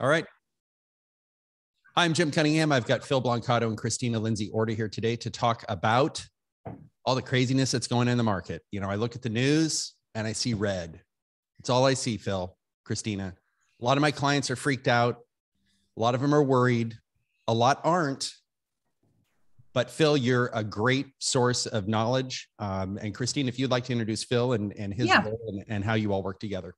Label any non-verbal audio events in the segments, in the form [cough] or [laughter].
All right. Hi, I'm Jim Cunningham. I've got Phil Blancato and Christina Lindsey Orta here today to talk about all the craziness that's going on in the market. You know, I look at the news and I see red. It's all I see, Phil, Christina. A lot of my clients are freaked out. A lot of them are worried. A lot aren't. But Phil, you're a great source of knowledge. Um, and Christine, if you'd like to introduce Phil and, and his yeah. role and, and how you all work together.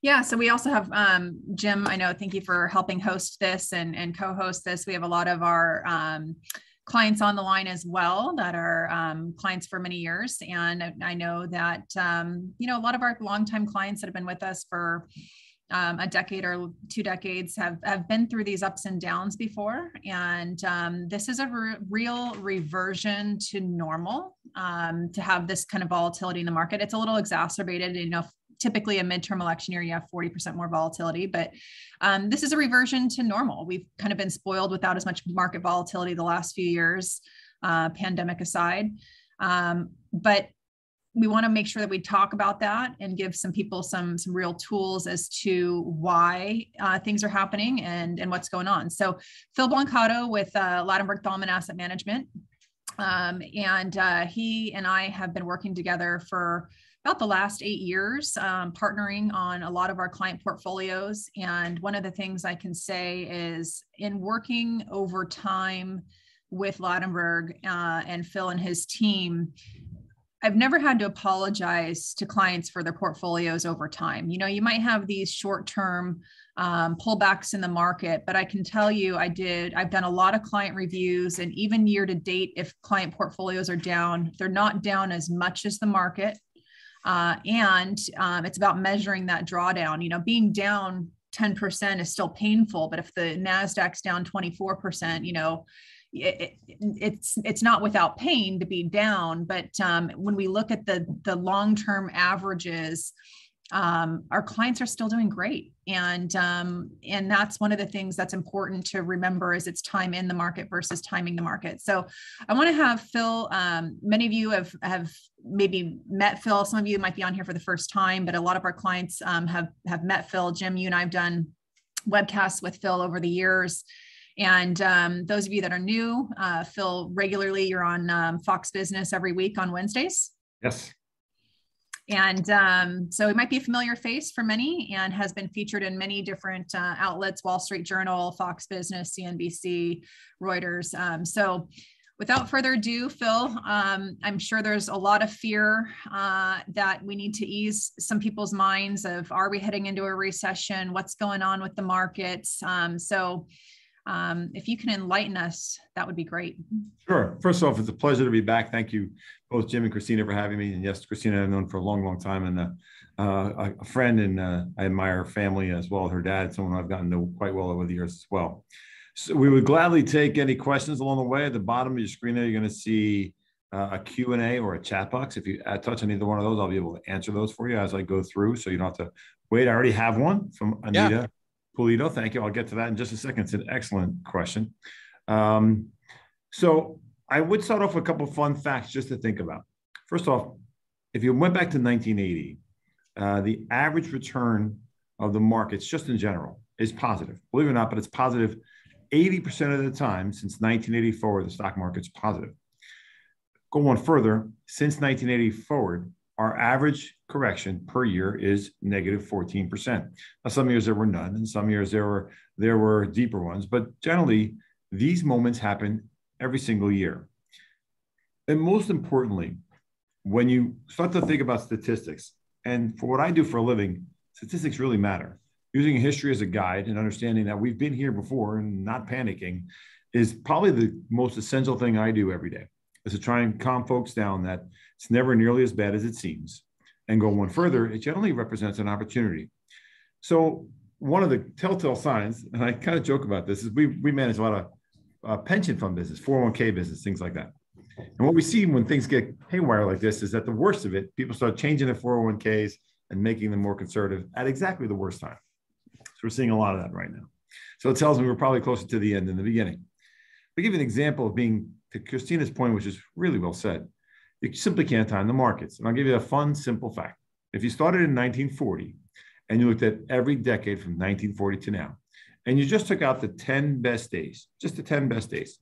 Yeah, so we also have um, Jim. I know. Thank you for helping host this and and co-host this. We have a lot of our um, clients on the line as well that are um, clients for many years, and I know that um, you know a lot of our longtime clients that have been with us for um, a decade or two decades have have been through these ups and downs before, and um, this is a re- real reversion to normal um, to have this kind of volatility in the market. It's a little exacerbated, you know, typically a midterm election year, you have 40% more volatility, but um, this is a reversion to normal. We've kind of been spoiled without as much market volatility the last few years, uh, pandemic aside. Um, but we want to make sure that we talk about that and give some people some some real tools as to why uh, things are happening and and what's going on. So Phil Blancato with uh, Ladenburg Thalmann Asset Management, um, and uh, he and I have been working together for about the last eight years, um, partnering on a lot of our client portfolios. And one of the things I can say is in working over time with Ladenburg uh, and Phil and his team, I've never had to apologize to clients for their portfolios over time. You know, you might have these short term um, pullbacks in the market, but I can tell you, I did, I've done a lot of client reviews, and even year to date, if client portfolios are down, they're not down as much as the market. Uh, and um, it's about measuring that drawdown. You know, being down 10% is still painful, but if the NASDAQ's down 24%, you know, it, it, it's it's not without pain to be down but um, when we look at the the long-term averages um, our clients are still doing great. And um, and that's one of the things that's important to remember is it's time in the market versus timing the market. So i want to have phil um, many of you have have maybe met phil. Some of you might be on here for the first time but a lot of our clients um, have have met phil. Jim you and i've done webcasts with phil over the years. And um, those of you that are new uh, phil regularly you're on um, fox business every week on wednesdays. Yes and um, so it might be a familiar face for many and has been featured in many different uh, outlets Wall Street Journal, Fox Business, CNBC, Reuters. Um, so without further ado, Phil, um, I'm sure there's a lot of fear uh, that we need to ease some people's minds of are we heading into a recession? What's going on with the markets? Um, so um, if you can enlighten us, that would be great. Sure. First off, it's a pleasure to be back. Thank you, both Jim and Christina, for having me. And yes, Christina, I've known for a long, long time, and uh, uh, a friend, and uh, I admire her family as well. Her dad, someone I've gotten to know quite well over the years as well. So we would gladly take any questions along the way. At the bottom of your screen there, you're going to see uh, a Q&A or a chat box. If you touch on either one of those, I'll be able to answer those for you as I go through. So you don't have to wait. I already have one from Anita. Yeah. Polito. Thank you. I'll get to that in just a second. It's an excellent question. Um, so I would start off with a couple of fun facts just to think about. First off, if you went back to 1980, uh, the average return of the markets, just in general, is positive. Believe it or not, but it's positive 80% of the time since 1980 forward, the stock market's positive. Go on further, since 1980 forward, our average correction per year is negative 14%. Now, some years there were none, and some years there were there were deeper ones, but generally these moments happen every single year. And most importantly, when you start to think about statistics, and for what I do for a living, statistics really matter. Using history as a guide and understanding that we've been here before and not panicking is probably the most essential thing I do every day is to try and calm folks down that it's never nearly as bad as it seems. And go one further, it generally represents an opportunity. So one of the telltale signs, and I kind of joke about this, is we, we manage a lot of uh, pension fund business, 401k business, things like that. And what we see when things get haywire like this is that the worst of it, people start changing their 401ks and making them more conservative at exactly the worst time. So we're seeing a lot of that right now. So it tells me we're probably closer to the end than the beginning. To give you an example of being to Christina's point, which is really well said, you simply can't time the markets. And I'll give you a fun, simple fact. If you started in 1940 and you looked at every decade from 1940 to now, and you just took out the 10 best days, just the 10 best days,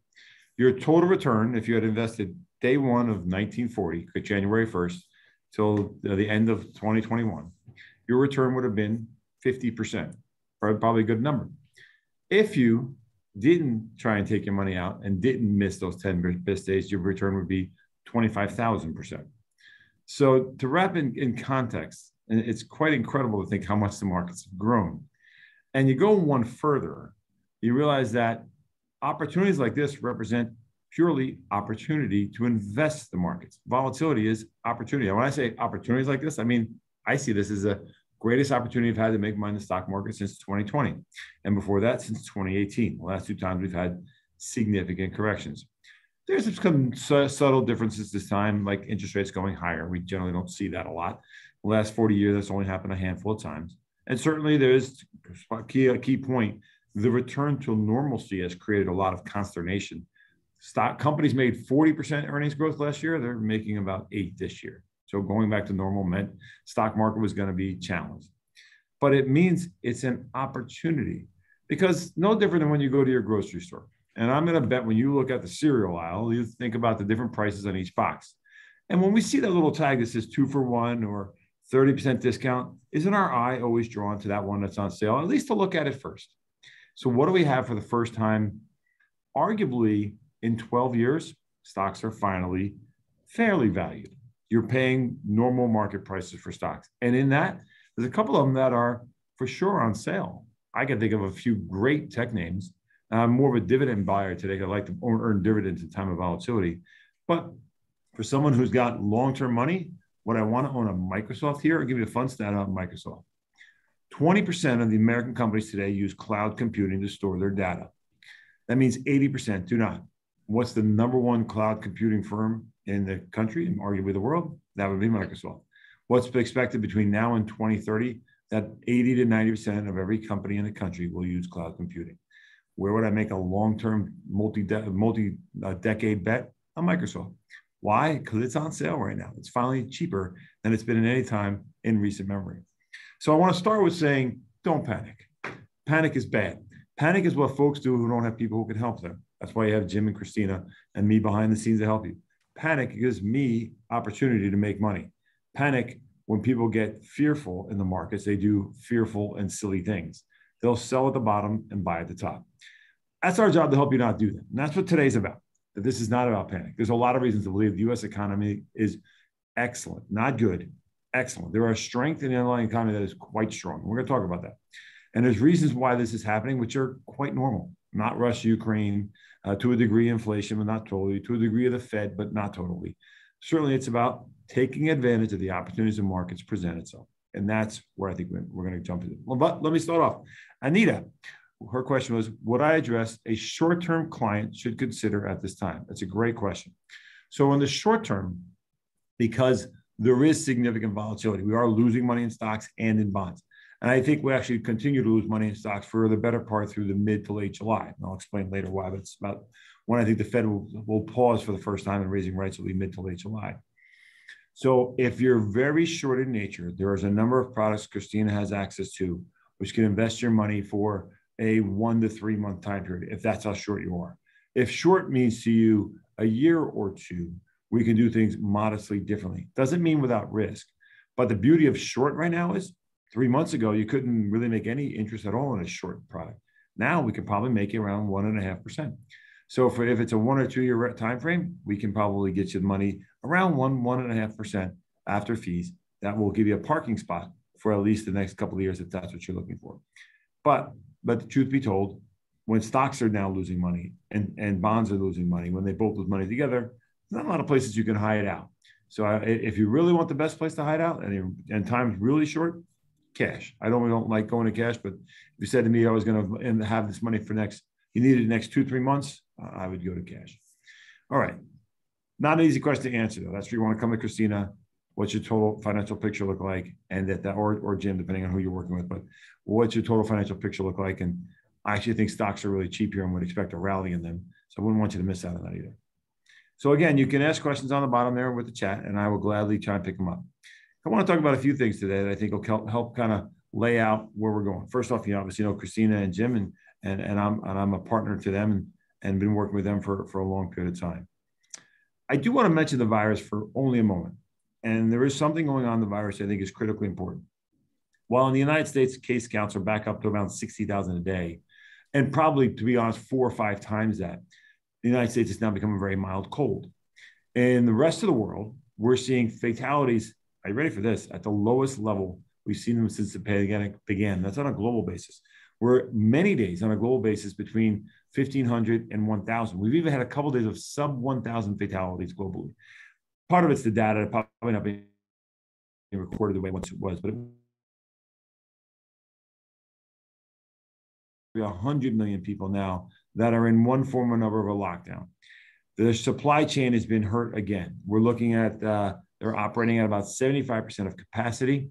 your total return, if you had invested day one of 1940, January 1st, till the end of 2021, your return would have been 50%, probably a good number. If you didn't try and take your money out and didn't miss those 10 best days, your return would be 25,000%. So to wrap in, in context, and it's quite incredible to think how much the markets have grown. And you go one further, you realize that opportunities like this represent purely opportunity to invest the markets. Volatility is opportunity. And when I say opportunities like this, I mean, I see this as the greatest opportunity I've had to make money in the stock market since 2020. And before that, since 2018. The last two times we've had significant corrections. There's some subtle differences this time, like interest rates going higher. We generally don't see that a lot. The last 40 years, that's only happened a handful of times. And certainly there's a key, a key point. The return to normalcy has created a lot of consternation. Stock companies made 40% earnings growth last year. They're making about eight this year. So going back to normal meant stock market was going to be challenged. But it means it's an opportunity because no different than when you go to your grocery store. And I'm going to bet when you look at the cereal aisle, you think about the different prices on each box. And when we see that little tag that says two for one or 30% discount, isn't our eye always drawn to that one that's on sale, at least to look at it first? So, what do we have for the first time? Arguably, in 12 years, stocks are finally fairly valued. You're paying normal market prices for stocks. And in that, there's a couple of them that are for sure on sale. I can think of a few great tech names. I'm more of a dividend buyer today. I like to earn dividends in time of volatility. But for someone who's got long term money, what I want to own a Microsoft here, I'll give you a fun stat on Microsoft. 20% of the American companies today use cloud computing to store their data. That means 80% do not. What's the number one cloud computing firm in the country and arguably the world? That would be Microsoft. What's expected between now and 2030? That 80 to 90% of every company in the country will use cloud computing. Where would I make a long-term multi multi decade bet on Microsoft? Why? Because it's on sale right now. It's finally cheaper than it's been at any time in recent memory. So I want to start with saying, don't panic. Panic is bad. Panic is what folks do who don't have people who can help them. That's why you have Jim and Christina and me behind the scenes to help you. Panic gives me opportunity to make money. Panic when people get fearful in the markets, they do fearful and silly things. They'll sell at the bottom and buy at the top. That's our job to help you not do that. And that's what today's about that this is not about panic. There's a lot of reasons to believe the US economy is excellent, not good, excellent. There are strength in the underlying economy that is quite strong. We're going to talk about that. And there's reasons why this is happening, which are quite normal. Not Russia, Ukraine, uh, to a degree, inflation, but not totally, to a degree of the Fed, but not totally. Certainly, it's about taking advantage of the opportunities the markets present itself. And that's where I think we're, we're going to jump into. But let me start off. Anita, her question was Would I address a short term client should consider at this time? That's a great question. So, in the short term, because there is significant volatility, we are losing money in stocks and in bonds. And I think we actually continue to lose money in stocks for the better part through the mid to late July. And I'll explain later why, but it's about when I think the Fed will, will pause for the first time in raising rates will be mid to late July. So if you're very short in nature, there is a number of products Christina has access to, which can invest your money for a one to three month time period, if that's how short you are. If short means to you a year or two, we can do things modestly differently. Doesn't mean without risk. But the beauty of short right now is three months ago, you couldn't really make any interest at all in a short product. Now we can probably make it around one and a half percent. So for if it's a one or two year time frame, we can probably get you the money around one, one and a half percent after fees. That will give you a parking spot for at least the next couple of years if that's what you're looking for. But but the truth be told, when stocks are now losing money and, and bonds are losing money, when they both lose money together, there's not a lot of places you can hide out. So I, if you really want the best place to hide out and, and time's really short, cash. I don't, don't like going to cash, but if you said to me I was going to have this money for next, you needed the next two, three months, I would go to cash. All right. Not an easy question to answer though. That's where you want to come to Christina. What's your total financial picture look like? And that, that or, or Jim, depending on who you're working with, but what's your total financial picture look like? And I actually think stocks are really cheap here and would expect a rally in them. So I wouldn't want you to miss out on that either. So again, you can ask questions on the bottom there with the chat, and I will gladly try and pick them up. I want to talk about a few things today that I think will help, help kind of lay out where we're going. First off, you obviously know Christina and Jim, and and and I'm and I'm a partner to them and and been working with them for for a long period of time. I do want to mention the virus for only a moment, and there is something going on in the virus I think is critically important. While in the United States, case counts are back up to around 60,000 a day, and probably, to be honest, four or five times that, the United States has now become a very mild cold. In the rest of the world, we're seeing fatalities. Are you ready for this? At the lowest level we've seen them since the pandemic began. That's on a global basis. We're many days on a global basis between 1,500 and 1,000. We've even had a couple of days of sub 1,000 fatalities globally. Part of it's the data, probably not being recorded the way once it was, but it 100 million people now that are in one form or another of a lockdown. The supply chain has been hurt again. We're looking at, uh, they're operating at about 75% of capacity.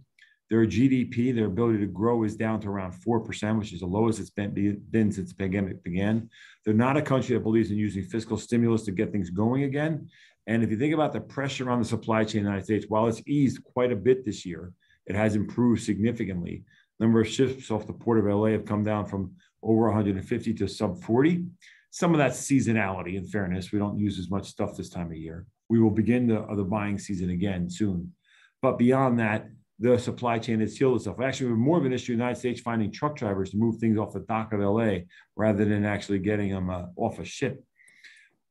Their GDP, their ability to grow is down to around 4%, which is the lowest it's been, been since the pandemic began. They're not a country that believes in using fiscal stimulus to get things going again. And if you think about the pressure on the supply chain in the United States, while it's eased quite a bit this year, it has improved significantly. The Number of ships off the port of LA have come down from over 150 to sub 40. Some of that seasonality, in fairness, we don't use as much stuff this time of year. We will begin the, the buying season again soon. But beyond that, the supply chain has healed itself. Actually, we're more of an issue in the United States finding truck drivers to move things off the dock of LA rather than actually getting them uh, off a ship.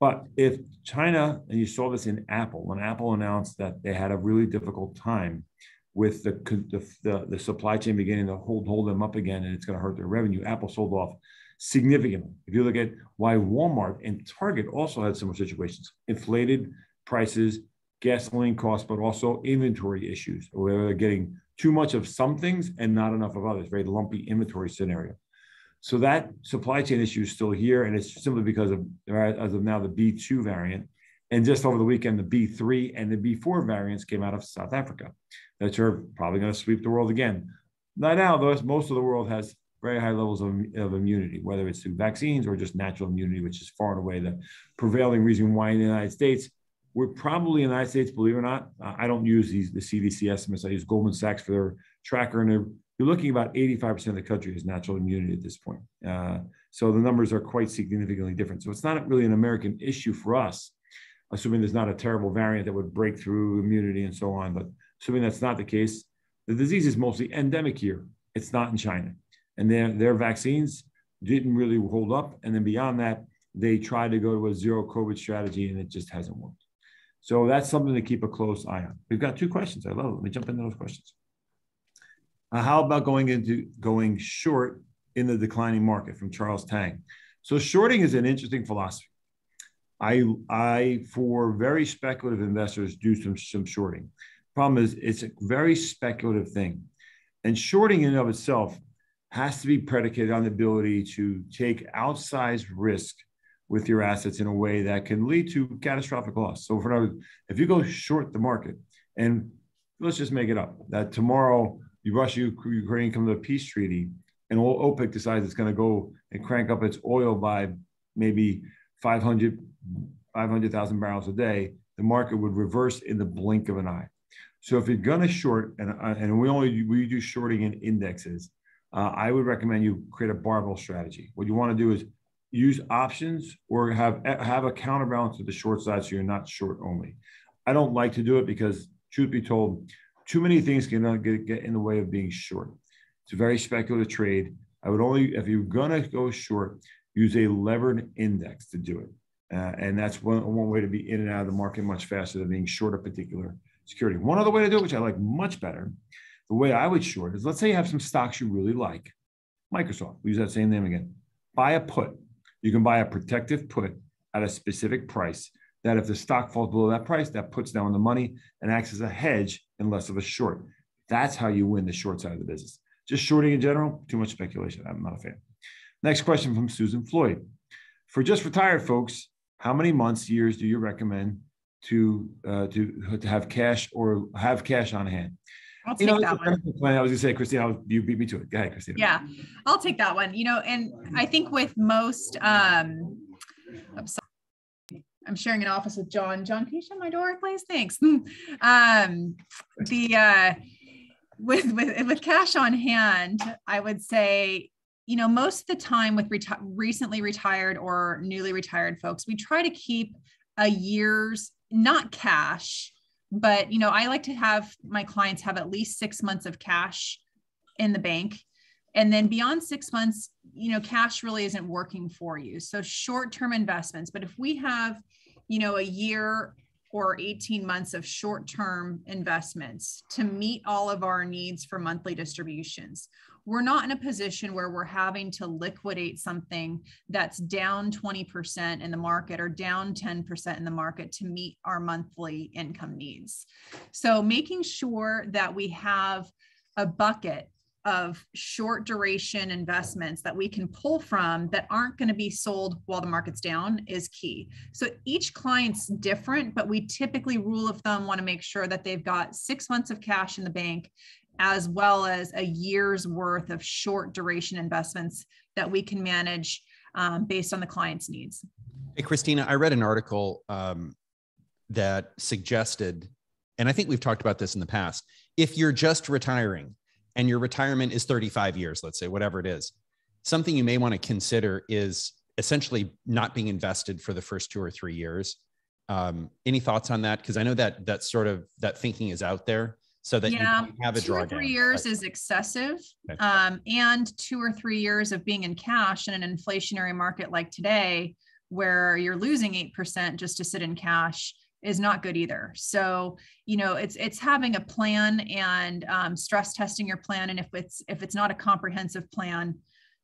But if China, and you saw this in Apple, when Apple announced that they had a really difficult time with the, the, the, the supply chain beginning to hold, hold them up again and it's going to hurt their revenue, Apple sold off significantly. If you look at why Walmart and Target also had similar situations, inflated prices, gasoline costs, but also inventory issues, where they're getting too much of some things and not enough of others, very lumpy inventory scenario. So that supply chain issue is still here, and it's simply because of, as of now, the B2 variant. And just over the weekend, the B3 and the B4 variants came out of South Africa that are probably going to sweep the world again. Not now, though, most of the world has very high levels of, of immunity, whether it's through vaccines or just natural immunity, which is far and away the prevailing reason why in the United States, we're probably in the United States, believe it or not, I don't use these the CDC estimates. I use Goldman Sachs for their tracker, and you're looking about 85% of the country has natural immunity at this point. Uh, so the numbers are quite significantly different. So it's not really an American issue for us, assuming there's not a terrible variant that would break through immunity and so on. But assuming that's not the case, the disease is mostly endemic here. It's not in China. And their, their vaccines didn't really hold up. And then beyond that, they tried to go to a zero COVID strategy and it just hasn't worked. So that's something to keep a close eye on. We've got two questions. I love it. Let me jump into those questions. Uh, how about going into going short in the declining market from Charles Tang? So shorting is an interesting philosophy. I, I for very speculative investors do some, some shorting. Problem is, it's a very speculative thing. And shorting in and of itself has to be predicated on the ability to take outsized risk with your assets in a way that can lead to catastrophic loss. So, for if you go short the market, and let's just make it up that tomorrow you Russia Ukraine come to a peace treaty, and OPEC decides it's going to go and crank up its oil by maybe 500 500,000 barrels a day, the market would reverse in the blink of an eye. So if you're going to short, and, uh, and we only we do shorting in indexes, uh, I would recommend you create a barbell strategy. What you want to do is use options or have have a counterbalance to the short side so you're not short only. I don't like to do it because, truth be told, too many things can get, get in the way of being short. It's a very speculative trade. I would only, if you're going to go short, use a levered index to do it. Uh, and that's one, one way to be in and out of the market much faster than being short a particular security. One other way to do it, which I like much better, the way I would short is let's say you have some stocks you really like. Microsoft, we use that same name again. Buy a put. You can buy a protective put at a specific price that if the stock falls below that price, that puts down the money and acts as a hedge and less of a short. That's how you win the short side of the business. Just shorting in general, too much speculation. I'm not a fan. Next question from Susan Floyd. For just retired folks, how many months, years do you recommend to uh, to to have cash or have cash on hand. I'll take you know, that one. I was gonna say, Christina, you beat me to it. Go ahead, Christina. Yeah, I'll take that one. You know, and I think with most, um, I'm sorry, I'm sharing an office with John. John, can you shut my door, please? Thanks. [laughs] um, the uh, with with with cash on hand, I would say you know, most of the time with reti- recently retired or newly retired folks, we try to keep a year's not cash, but you know, I like to have my clients have at least six months of cash in the bank. And then beyond six months, you know, cash really isn't working for you. So short term investments. But if we have, you know, a year or 18 months of short term investments to meet all of our needs for monthly distributions. We're not in a position where we're having to liquidate something that's down 20% in the market or down 10% in the market to meet our monthly income needs. So, making sure that we have a bucket of short duration investments that we can pull from that aren't going to be sold while the market's down is key. So each client's different, but we typically rule of thumb want to make sure that they've got six months of cash in the bank as well as a year's worth of short duration investments that we can manage um, based on the client's needs. Hey, Christina, I read an article um, that suggested, and I think we've talked about this in the past, if you're just retiring, and your retirement is 35 years, let's say, whatever it is, something you may want to consider is essentially not being invested for the first two or three years. Um, any thoughts on that? Because I know that that sort of that thinking is out there, so that yeah, you have a two or three years is excessive, okay. um, and two or three years of being in cash in an inflationary market like today, where you're losing eight percent just to sit in cash is not good either. So, you know, it's it's having a plan and um, stress testing your plan. And if it's if it's not a comprehensive plan,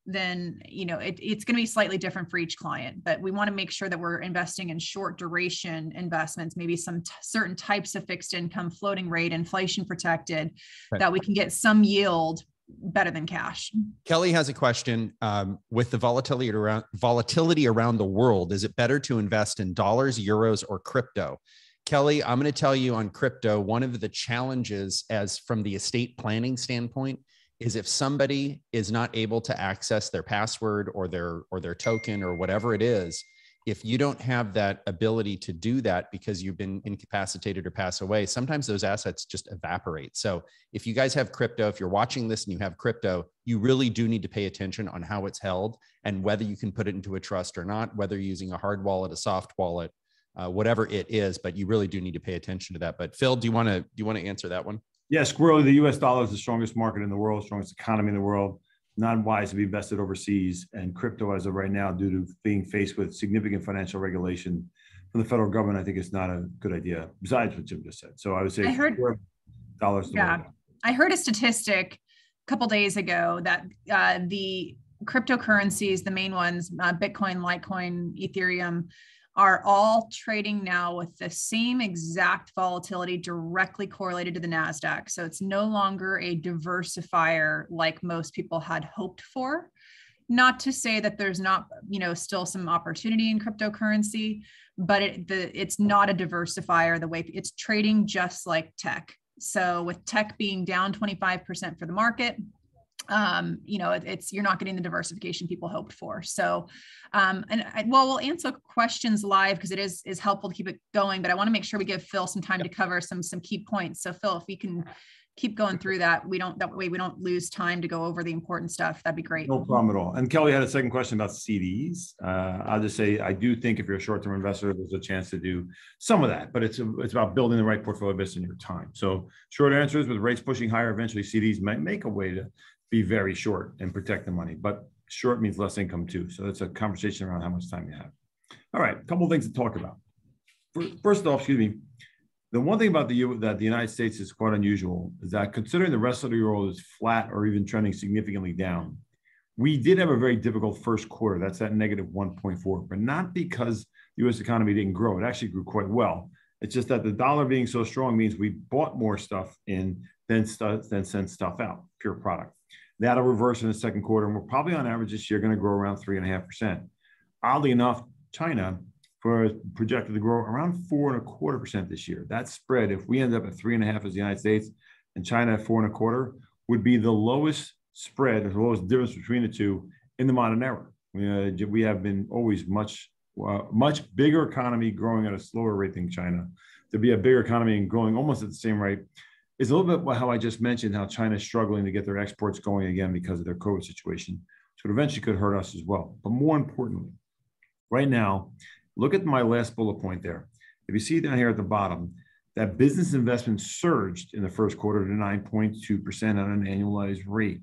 then you know it, it's going to be slightly different for each client. But we want to make sure that we're investing in short duration investments, maybe some t- certain types of fixed income, floating rate, inflation protected, right. that we can get some yield better than cash. Kelly has a question. Um, with the volatility around volatility around the world, is it better to invest in dollars, euros, or crypto? Kelly, I'm going to tell you on crypto. One of the challenges, as from the estate planning standpoint, is if somebody is not able to access their password or their or their token or whatever it is, if you don't have that ability to do that because you've been incapacitated or pass away, sometimes those assets just evaporate. So if you guys have crypto, if you're watching this and you have crypto, you really do need to pay attention on how it's held and whether you can put it into a trust or not, whether you're using a hard wallet, a soft wallet, uh, whatever it is. But you really do need to pay attention to that. But Phil, do you want to do you want to answer that one? Yeah, squirrely. The U.S. dollar is the strongest market in the world, strongest economy in the world not wise to be invested overseas. And crypto, as of right now, due to being faced with significant financial regulation from the federal government, I think it's not a good idea. Besides what Jim just said, so I would say I heard dollars. Yeah, I heard a statistic a couple days ago that uh, the cryptocurrencies, the main ones, uh, Bitcoin, Litecoin, Ethereum, are all trading now with the same exact volatility directly correlated to the NASDAQ. So it's no longer a diversifier like most people had hoped for. Not to say that there's not, you know, still some opportunity in cryptocurrency, but it, the, it's not a diversifier the way it's trading just like tech. So with tech being down 25% for the market, um, you know, it, it's you're not getting the diversification people hoped for. So, um, and I, well, we'll answer questions live because it is is helpful to keep it going. But I want to make sure we give Phil some time yep. to cover some some key points. So, Phil, if we can keep going through that, we don't that way we don't lose time to go over the important stuff. That'd be great. No problem at all. And Kelly had a second question about CDs. Uh, I'll just say I do think if you're a short-term investor, there's a chance to do some of that, but it's a, it's about building the right portfolio based on your time. So, short answers with rates pushing higher, eventually CDs might make a way to be very short and protect the money. But short means less income too. So that's a conversation around how much time you have. All right, a couple things to talk about. First off, excuse me, the one thing about the that the United States is quite unusual is that considering the rest of the world is flat or even trending significantly down, we did have a very difficult first quarter. That's that negative 1.4, but not because the U.S. economy didn't grow. It actually grew quite well. It's just that the dollar being so strong means we bought more stuff in than, than sent stuff out, pure product. That'll reverse in the second quarter, and we're probably on average this year going to grow around three and a half percent. Oddly enough, China for projected to grow around four and a quarter percent this year. That spread, if we end up at three and a half as the United States and China at four and a quarter, would be the lowest spread, the lowest difference between the two in the modern era. We, uh, we have been always much, uh, much bigger economy growing at a slower rate than China. To be a bigger economy and growing almost at the same rate is a little bit how I just mentioned how China is struggling to get their exports going again because of their COVID situation. So it eventually could hurt us as well. But more importantly, right now, look at my last bullet point there. If you see down here at the bottom, that business investment surged in the first quarter to 9.2% on an annualized rate.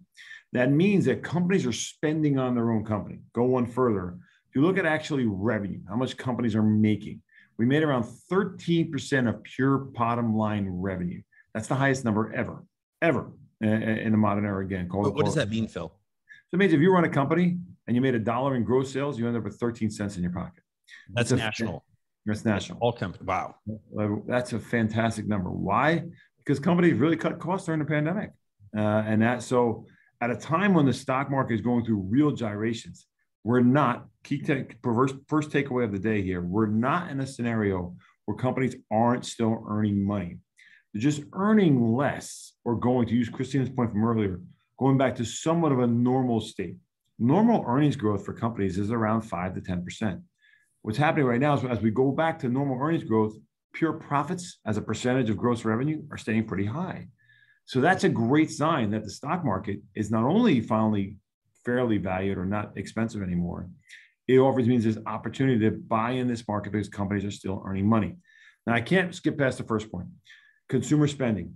That means that companies are spending on their own company. Go one further. If you look at actually revenue, how much companies are making, we made around 13% of pure bottom line revenue. That's the highest number ever, ever in the modern era again. What, what does that mean, Phil? So it means if you run a company and you made a dollar in gross sales, you end up with 13 cents in your pocket. That's, That's national. That's national. All companies. Wow. That's a fantastic number. Why? Because companies really cut costs during the pandemic. Uh, and that, so at a time when the stock market is going through real gyrations, we're not, key take, first, first takeaway of the day here, we're not in a scenario where companies aren't still earning money. They're just earning less or going to use Christina's point from earlier, going back to somewhat of a normal state. Normal earnings growth for companies is around 5 to 10%. What's happening right now is as we go back to normal earnings growth, pure profits as a percentage of gross revenue are staying pretty high. So that's a great sign that the stock market is not only finally fairly valued or not expensive anymore, it offers means there's opportunity to buy in this market because companies are still earning money. Now, I can't skip past the first point consumer spending.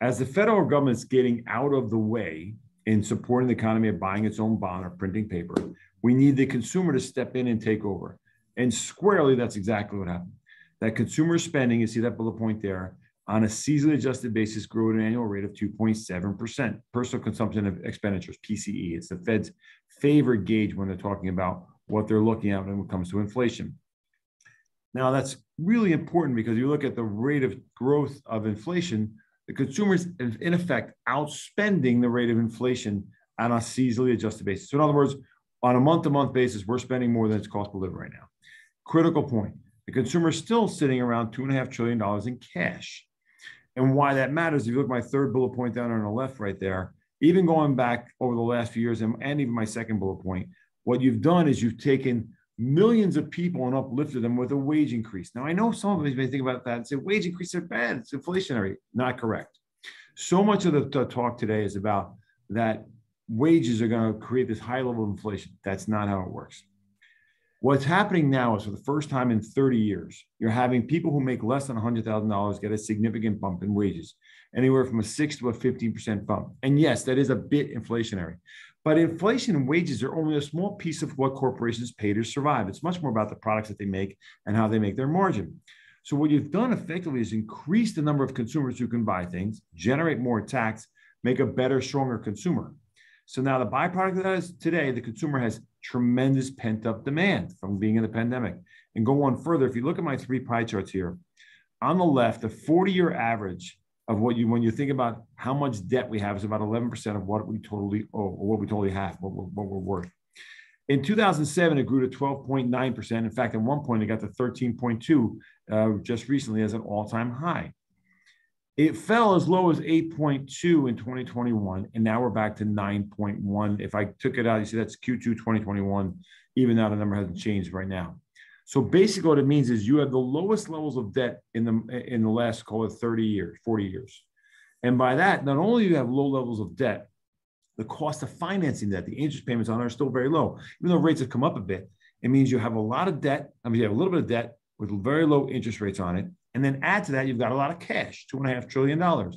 As the federal government's getting out of the way in supporting the economy of buying its own bond or printing paper, we need the consumer to step in and take over. And squarely, that's exactly what happened. That consumer spending, you see that bullet point there, on a seasonally adjusted basis grew at an annual rate of 2.7%. Personal consumption of expenditures, PCE. It's the Fed's favorite gauge when they're talking about what they're looking at when it comes to inflation. Now, that's really important because you look at the rate of growth of inflation, the consumers, in effect, outspending the rate of inflation on a seasonally adjusted basis. So, in other words, on a month to month basis, we're spending more than its cost per live right now. Critical point the consumer is still sitting around $2.5 trillion in cash. And why that matters, if you look at my third bullet point down on the left right there, even going back over the last few years, and, and even my second bullet point, what you've done is you've taken millions of people and uplifted them with a wage increase. Now, I know some of you may think about that and say wage increases are bad, it's inflationary. Not correct. So much of the talk today is about that wages are going to create this high level of inflation. That's not how it works. What's happening now is for the first time in 30 years, you're having people who make less than $100,000 get a significant bump in wages, anywhere from a 6 to a 15% bump. And yes, that is a bit inflationary. But inflation and wages are only a small piece of what corporations pay to survive. It's much more about the products that they make and how they make their margin. So, what you've done effectively is increase the number of consumers who can buy things, generate more tax, make a better, stronger consumer. So now the byproduct of that is today, the consumer has tremendous pent up demand from being in the pandemic. And go on further, if you look at my three pie charts here, on the left, the 40 year average of what you, when you think about how much debt we have, is about 11% of what we totally owe or what we totally have, what we're, what we're worth. In 2007, it grew to 12.9%. In fact, at one point, it got to 13.2 uh, just recently as an all time high. It fell as low as 8.2 in 2021, and now we're back to 9.1. If I took it out, you see that's Q2 2021. Even now, the number hasn't changed right now. So basically, what it means is you have the lowest levels of debt in the in the last call it 30 years, 40 years. And by that, not only do you have low levels of debt, the cost of financing that, the interest payments on are still very low. Even though rates have come up a bit, it means you have a lot of debt. I mean, you have a little bit of debt with very low interest rates on it. And then add to that, you've got a lot of cash, two and a half trillion dollars.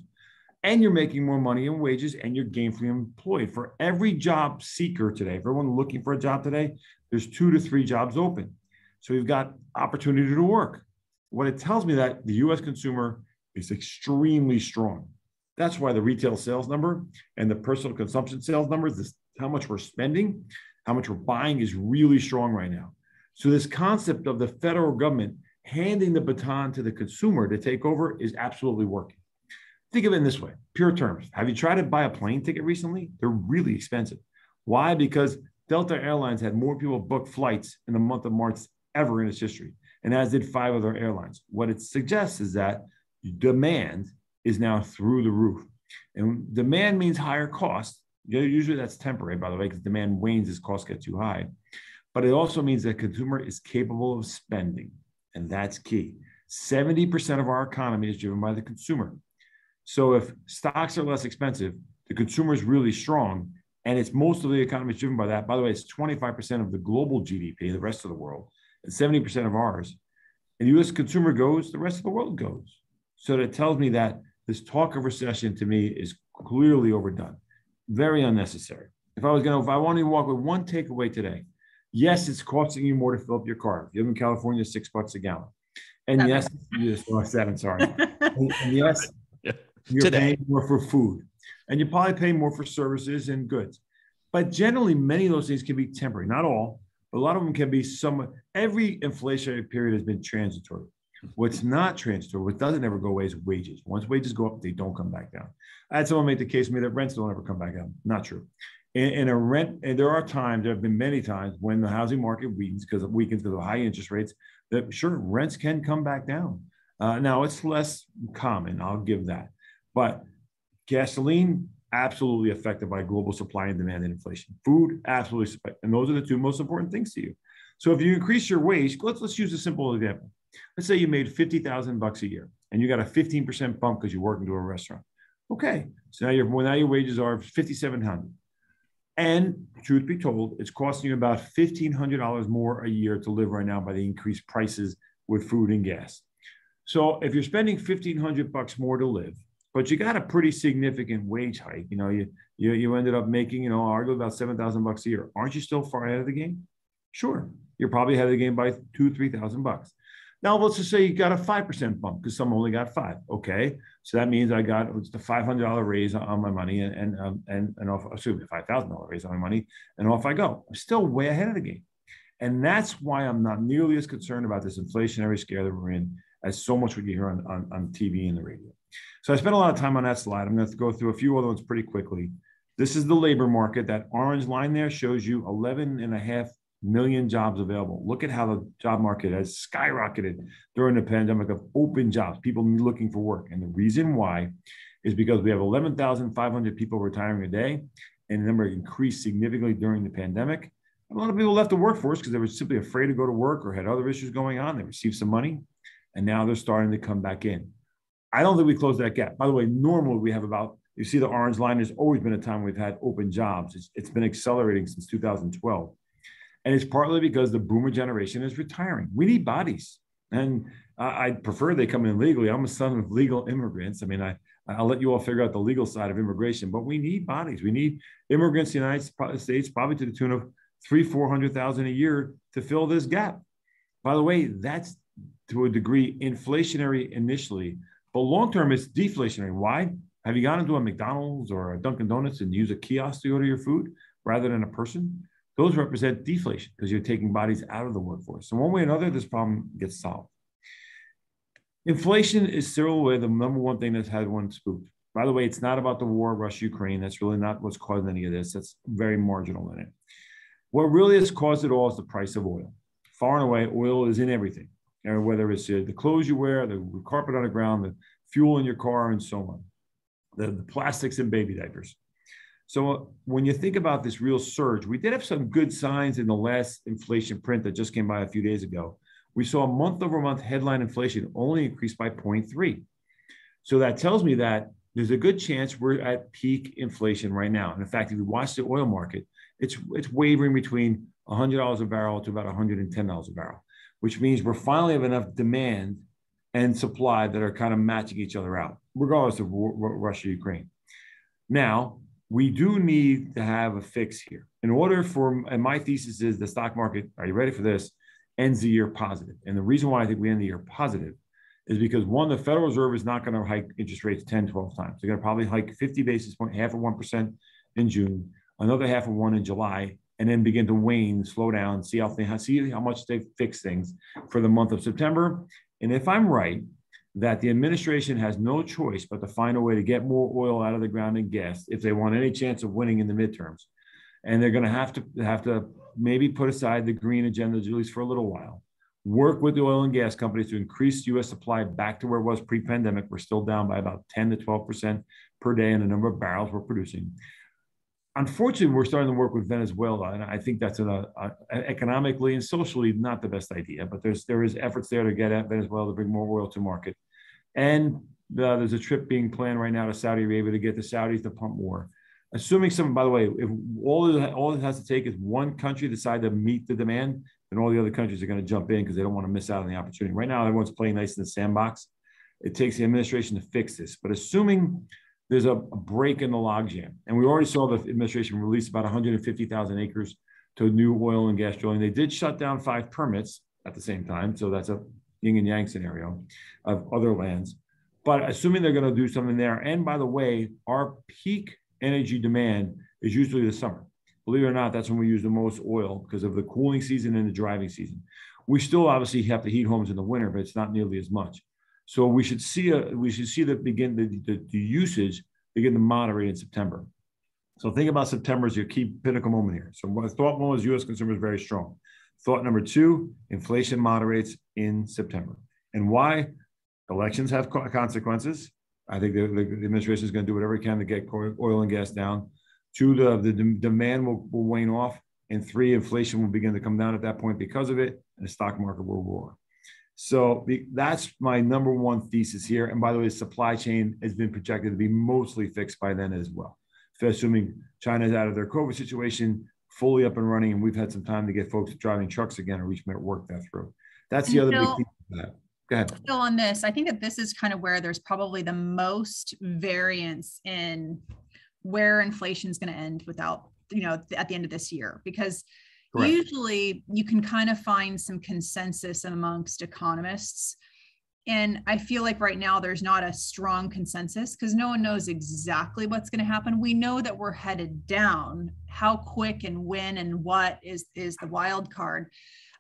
And you're making more money in wages and you're gainfully employed. For every job seeker today, for everyone looking for a job today, there's two to three jobs open. So you've got opportunity to work. What it tells me that the US consumer is extremely strong. That's why the retail sales number and the personal consumption sales numbers, this how much we're spending, how much we're buying is really strong right now. So this concept of the federal government handing the baton to the consumer to take over is absolutely working. Think of it in this way pure terms. Have you tried to buy a plane ticket recently? They're really expensive. Why? Because Delta Airlines had more people book flights in the month of March ever in its history, and as did five other airlines. What it suggests is that demand is now through the roof. And demand means higher cost. Usually that's temporary, by the way, because demand wanes as costs get too high. But it also means that consumer is capable of spending. And that's key. 70% of our economy is driven by the consumer. So if stocks are less expensive, the consumer is really strong, And it's most of the economy is driven by that. By the way, it's 25% of the global GDP, the rest of the world, and 70% of ours. And the US consumer goes, the rest of the world goes. So that tells me that this talk of recession to me is clearly overdone, very unnecessary. If I was going to, if I wanted to walk with one takeaway today, yes, it's costing you more to fill up your car. If you live in California, six bucks a gallon. And Seven. yes, yes, seven, sorry. and, and yes, [laughs] you're Today. paying more for food, and you probably pay more for services and goods. But generally, many of those things can be temporary. Not all, a lot of them can be somewhat. Every inflationary period has been transitory. What's not transitory, what doesn't ever go away is wages. Once wages go up, they don't come back down. I had someone make the case to me that rents don't ever come back down. Not true. In, in a rent, and there are times, there have been many times when the housing market weakens because of weakens because of high interest rates, that sure rents can come back down. Uh, now it's less common, I'll give that. But gasoline, absolutely affected by global supply and demand and inflation. Food, absolutely, and those are the two most important things to you. So if you increase your wage, let's let's use a simple example. Let's say you made fifty thousand bucks a year, and you got a fifteen percent bump because you work into a restaurant. Okay, so now your well, now your wages are fifty seven hundred, and truth be told, it's costing you about fifteen hundred dollars more a year to live right now by the increased prices with food and gas. So if you're spending fifteen hundred bucks more to live, but you got a pretty significant wage hike, you know, you you, you ended up making, you know, arguably about seven thousand bucks a year. Aren't you still far ahead of the game? Sure, you're probably ahead of the game by two, three thousand bucks. Now let's just say you got a five percent bump because some only got five. Okay, so that means I got it's a five hundred dollar raise on my money and and um, and and off excuse me five thousand dollar raise on my money and off I go. I'm still way ahead of the game, and that's why I'm not nearly as concerned about this inflationary scare that we're in as so much what you hear on, on, on TV and the radio. So I spent a lot of time on that slide. I'm going to go through a few other ones pretty quickly. This is the labor market. That orange line there shows you 11 and a half million jobs available. Look at how the job market has skyrocketed during the pandemic of open jobs, people looking for work. And the reason why is because we have 11,500 people retiring a day, and the number increased significantly during the pandemic. A lot of people left the workforce because they were simply afraid to go to work or had other issues going on. They received some money, and now they're starting to come back in. I don't think we closed that gap. By the way, normally we have about, you see the orange line, there's always been a time we've had open jobs. It's, it's been accelerating since 2012. And it's partly because the boomer generation is retiring. We need bodies. And I, prefer they come in legally. I'm a son of legal immigrants. I mean, I, I'll let you all figure out the legal side of immigration, but we need bodies. We need immigrants in the United States, probably to the tune of three, 400,000 a year to fill this gap. By the way, that's to a degree inflationary initially, but long term it's deflationary. Why? Have you gone into a McDonald's or a Dunkin' Donuts and use a kiosk to order your food rather than a person? Those represent deflation because you're taking bodies out of the workforce. So one way or another, this problem gets solved. Inflation is still the number one thing that's had one spooked. By the way, it's not about the war, Russia, Ukraine. That's really not what's caused any of this. That's very marginal in it. What really has caused it all is the price of oil. Far and away, oil is in everything, and whether it's uh, the clothes you wear, the carpet on the ground, the fuel in your car, and so on, the, the plastics and baby diapers. So uh, when you think about this real surge, we did have some good signs in the last inflation print that just came by a few days ago. We saw month over month headline inflation only increased by 0.3. So that tells me that there's a good chance we're at peak inflation right now. And in fact, if you watch the oil market, it's it's wavering between $100 a barrel to about $110 a barrel, which means we're finally have enough demand and supply that are kind of matching each other out, regardless of Russia, Ukraine. Now, we do need to have a fix here. In order for, and my thesis is the stock market, are you ready for this? Ends the year positive. And the reason why I think we end the year positive is because one, the Federal Reserve is not going to hike interest rates 10, 12 times. They're going to probably hike 50 basis point, half of 1% in June, another half of one in July, and then begin to wane, slow down, see how, they, see how much they fix things for the month of September. And if I'm right, that the administration has no choice but to find a way to get more oil out of the ground and gas if they want any chance of winning in the midterms. And they're going to have to have to maybe put aside the green agenda at least for a little while. Work with the oil and gas companies to increase U.S. supply back to where it was pre-pandemic. We're still down by about 10 to 12 percent per day in the number of barrels we're producing. Unfortunately, we're starting to work with Venezuela, and I think that's an, a, a, economically and socially not the best idea. But there's there is efforts there to get at Venezuela to bring more oil to market, and uh, there's a trip being planned right now to Saudi Arabia to get the Saudis to pump more. assuming some, by the way, if all it, all it has to take is one country decide to meet the demand, then all the other countries are going to jump in because they don't want to miss out on the opportunity. Right now, everyone's playing nice in the sandbox. It takes the administration to fix this. But assuming there's a, break in the logjam, and we already saw the administration release about 150,000 acres to new oil and gas drilling. They did shut down five permits at the same time. So that's a yin and yang scenario of other lands. But assuming they're going to do something there, and by the way, our peak energy demand is usually the summer. Believe it or not, that's when we use the most oil because of the cooling season and the driving season. We still obviously have to heat homes in the winter, but it's not nearly as much. So we should see a we should see the begin the, the, the usage begin to moderate in September. So think about September as your key pinnacle moment here. So my thought one was U.S. consumers very strong. Thought number two, inflation moderates in September. And why? Elections have consequences. I think the, the, administration is going to do whatever it can to get oil and gas down. Two, the, the demand will, will wane off. And three, inflation will begin to come down at that point because of it, and the stock market will roar. So the, that's my number one thesis here. And by the way, the supply chain has been projected to be mostly fixed by then as well. So assuming China's out of their COVID situation, fully up and running, and we've had some time to get folks driving trucks again, or we work that through. That's the and other Phil, big thing. That. Go ahead. Still on this, I think that this is kind of where there's probably the most variance in where inflation is going to end without, you know, at the end of this year, because Correct. usually you can kind of find some consensus amongst economists. And I feel like right now there's not a strong consensus because no one knows exactly what's going to happen. We know that we're headed down. How quick and when and what is is the wild card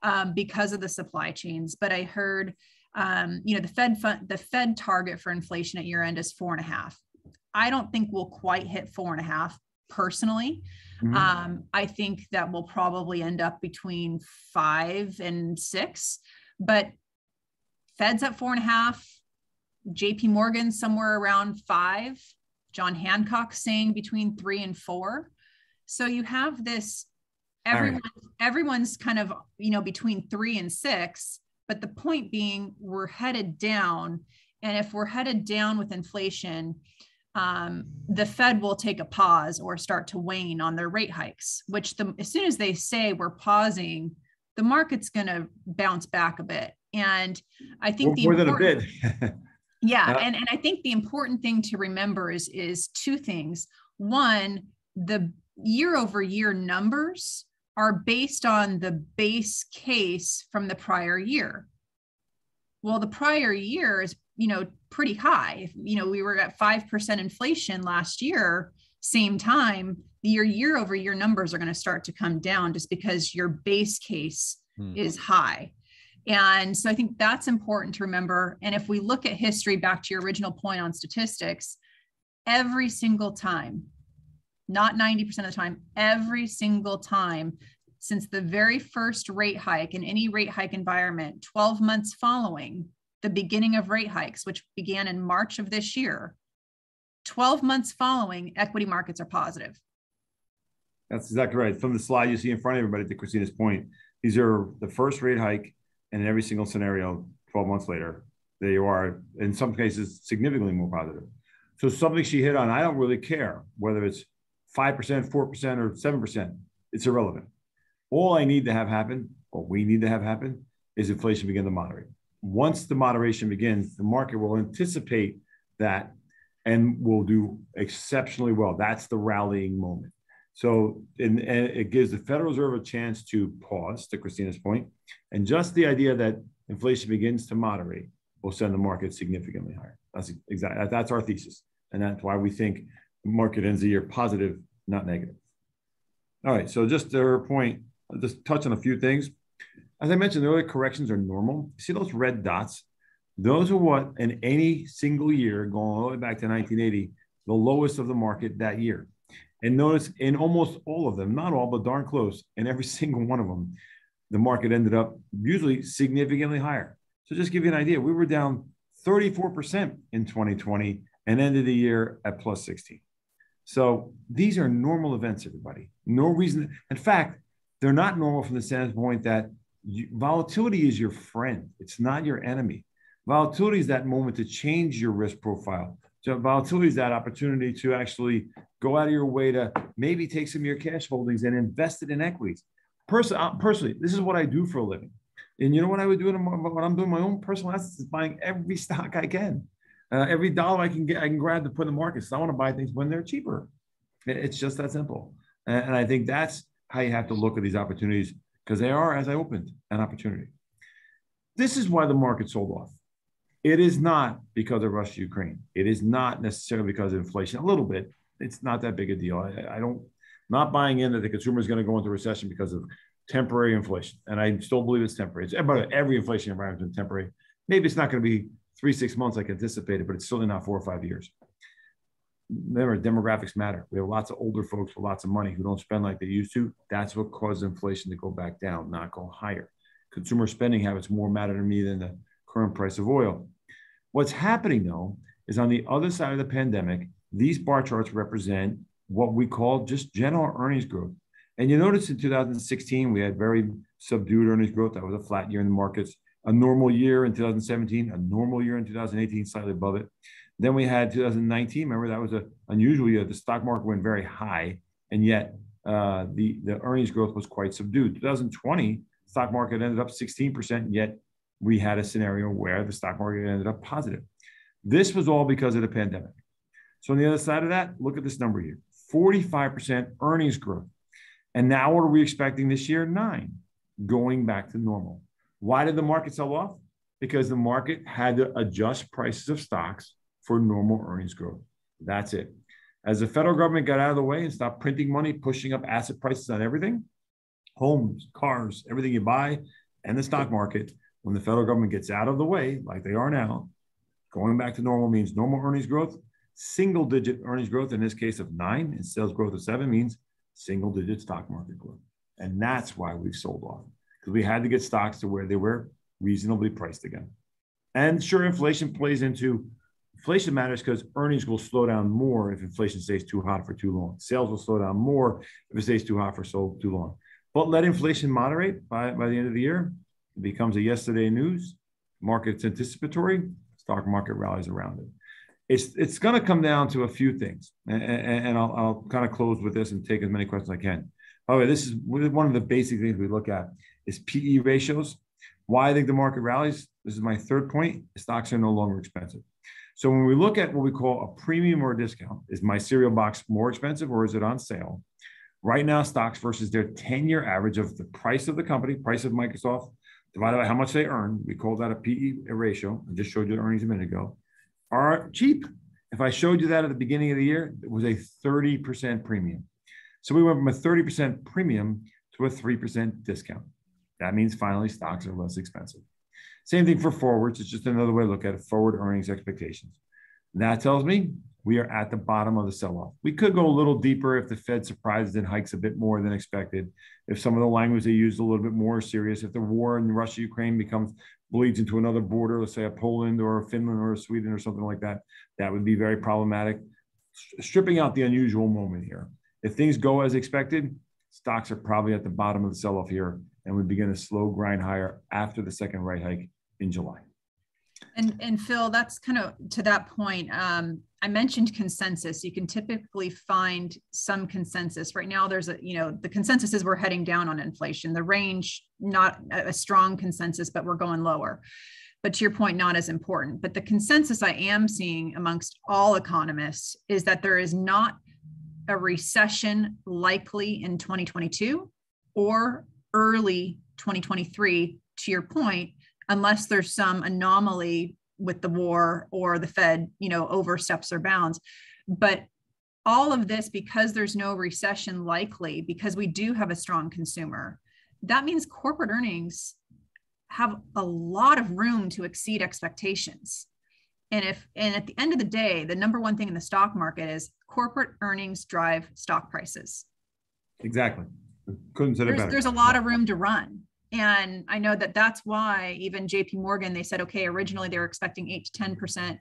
um, because of the supply chains. But I heard um, you know, the Fed fund, the Fed target for inflation at year end is four and a half. I don't think we'll quite hit four and a half personally. Mm-hmm. Um, I think that will probably end up between five and six, but Fed's at four and a half. JP Morgan somewhere around five. John Hancock saying between three and four. So you have this everyone right. everyone's kind of you know between three and six but the point being, we're headed down. And if we're headed down with inflation, um, the Fed will take a pause or start to wane on their rate hikes, which the, as soon as they say we're pausing, the market's going to bounce back a bit. And I think more, the more than a bit. [laughs] yeah, and, and I think the important thing to remember is is two things. One, the year over year numbers are based on the base case from the prior year. Well, the prior year is, you know, pretty high. You know, we were at 5% inflation last year, same time, your year over year numbers are going to start to come down just because your base case hmm. is high. And so I think that's important to remember. And if we look at history back to your original point on statistics, every single time not 90% of the time, every single time since the very first rate hike in any rate hike environment, 12 months following the beginning of rate hikes, which began in March of this year, 12 months following, equity markets are positive. That's exactly right. From the slide you see in front of everybody, to Christina's point, these are the first rate hike, and in every single scenario, 12 months later, there you are, in some cases, significantly more positive. So something she hit on, I don't really care whether it's 5%, 4%, or 7%, it's irrelevant. All I need to have happen, or we need to have happen, is inflation begin to moderate. Once the moderation begins, the market will anticipate that and will do exceptionally well. That's the rallying moment. So and, and it gives the Federal Reserve a chance to pause, to Christina's point, and just the idea that inflation begins to moderate will send the market significantly higher. That's exactly that's our thesis, and that's why we think market ends the year positive, not negative. All right, so just to her point, just touch on a few things. As I mentioned earlier, corrections are normal. See those red dots? Those are what in any single year, going all the way back to 1980, the lowest of the market that year. And notice in almost all of them, not all, but darn close, in every [laughs] single one of them, the market ended up usually significantly higher. So just give you an idea, we were down 34% in 2020 and ended the year at plus 16. So these are normal events, everybody. No reason. In fact, they're not normal from the standpoint that volatility is your friend. It's not your enemy. Volatility is that moment to change your risk profile, So volatility is that opportunity to actually go out of your way to maybe take some of your cash holdings and invest it in equities. Personally, uh, personally, this is what I do for a living. And you know what I would do when I'm doing my own personal assets is buying every [laughs] stock I can. Uh, every dollar I can get, I can grab to put in the market. So I want to buy things when they're cheaper. It's just that simple. And I think that's how you have to look at these opportunities because they are, as I opened, an opportunity. This is why the market sold off. It is not because of Russia Ukraine. It is not necessarily because of inflation. A little bit. It's not that big a deal. I, I don't not buying in that the consumer is going to go into recession because of temporary inflation. And I still believe it's temporary. It's every inflation environment been temporary. Maybe it's not going to be three, six months like anticipated, but it's certainly not four or five years. Remember, demographics matter. We have lots of older folks with lots of money who don't spend like they used to. That's what caused inflation to go back down, not go higher. Consumer spending habits more matter to me than the current price of oil. What's happening though is on the other side of the pandemic, these bar charts represent what we call just general earnings growth. And you notice in 2016, we had very subdued earnings growth. That was a flat year in the markets. A normal year in 2017, a normal year in 2018, slightly above it. Then we had 2019. Remember, that was an unusual year. The stock market went very high, and yet uh, the, the earnings growth was quite subdued. 2020, stock market ended up 16%, yet we had a scenario where the stock market ended up positive. This was all because of the pandemic. So on the other side of that, look at this number here 45% earnings growth. And now what are we expecting this year? Nine, going back to normal. Why did the market sell off? Because the market had to adjust prices of stocks for normal earnings growth. That's it. As the federal government got out of the way and stopped printing money, pushing up asset prices on everything, homes, cars, everything you buy, and the stock market, when the federal government gets out of the way, like they are now, going back to normal means normal earnings growth. Single digit earnings growth, in this case of nine, and sales growth of seven means single digit stock market growth. And that's why we've sold off because we had to get stocks to where they were reasonably priced again. And sure, inflation plays into inflation matters because earnings will slow down more if inflation stays too hot for too long. Sales will slow down more if it stays too hot for so too long. But let inflation moderate by, by the end of the year, it becomes a yesterday news. Market's anticipatory, stock market rallies around it. It's it's going to come down to a few things, and, and, I'll, I'll kind of close with this and take as many questions as I can. Okay, this is one of the basic things we look at is PE ratios. Why I think the market rallies. This is my third point. Stocks are no longer expensive. So when we look at what we call a premium or a discount, is my cereal box more expensive or is it on sale? Right now, stocks versus their 10 year average of the price of the company, price of Microsoft, divided by how much they earn, we call that a PE ratio. I just showed you the earnings a minute ago, are cheap. If I showed you that at the beginning of the year, it was a 30% premium. So we went from a 30% premium to a 3% discount. That means finally stocks are less expensive. Same thing for forwards. It's just another way to look at it, forward earnings expectations. That tells me we are at the bottom of the sell-off. We could go a little deeper if the Fed surprises and hikes a bit more than expected. If some of the language they use a little bit more serious, if the war in Russia Ukraine becomes bleeds into another border, let's say a Poland or a Finland or a Sweden or something like that, that would be very problematic. Stripping out the unusual moment here. If things go as expected, stocks are probably at the bottom of the sell-off here, and we begin a slow grind higher after the second rate hike in July. And and Phil, that's kind of to that point. Um, I mentioned consensus. You can typically find some consensus. Right now, there's a you know the consensus is we're heading down on inflation. The range not a strong consensus, but we're going lower. But to your point, not as important. But the consensus I am seeing amongst all economists is that there is not a recession likely in 2022 or early 2023. To your point, unless there's some anomaly with the war or the Fed, you know, oversteps their bounds. But all of this, because there's no recession likely, because we do have a strong consumer, that means corporate earnings have a lot of room to exceed expectations. And if and at the end of the day, the number one thing in the stock market is corporate earnings drive stock prices. Exactly. Couldn't say it better. There's a lot of room to run. And I know that that's why even JP Morgan, they said, okay, originally they were expecting eight to 10%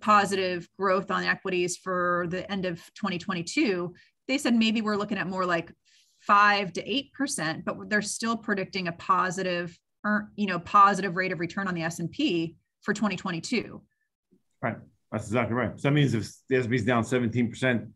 positive growth on equities for the end of 2022. They said maybe we're looking at more like five to 8%, but they're still predicting a positive, you know, positive rate of return on the S&P for 2022. Right. That's exactly right. So that means if the S&P is down 17%,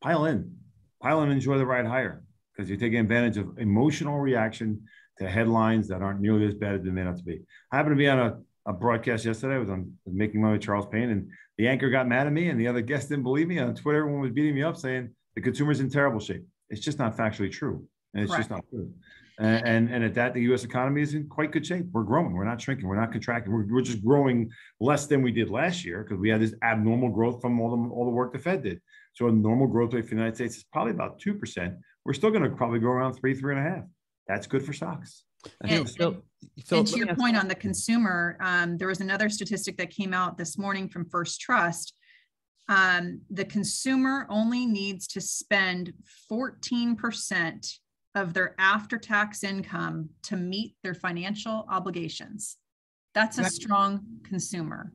pile in, pile in, enjoy the ride higher because you're taking advantage of emotional reaction to headlines that aren't nearly as bad as they may not to be. I happened to be on a, a broadcast yesterday. I was on Making Money with um, Charles Payne, and the anchor got mad at me, and the other guest didn't believe me. On Twitter, everyone was beating me up saying the consumer's in terrible shape. It's just not factually true, and it's Correct. just not true. And, and, and at that, the U.S. economy is in quite good shape. We're growing. We're not shrinking. We're not contracting. We're, we're just growing less than we did last year because we had this abnormal growth from all the all the work the Fed did. So a normal growth rate for the United States is probably about two percent. We're still going to probably go around three, three and a half. That's good for stocks. And, and, so, so and to your point on the consumer, um, there was another statistic that came out this morning from First Trust. Um, the consumer only needs to spend 14% of their after tax income to meet their financial obligations. That's a strong consumer.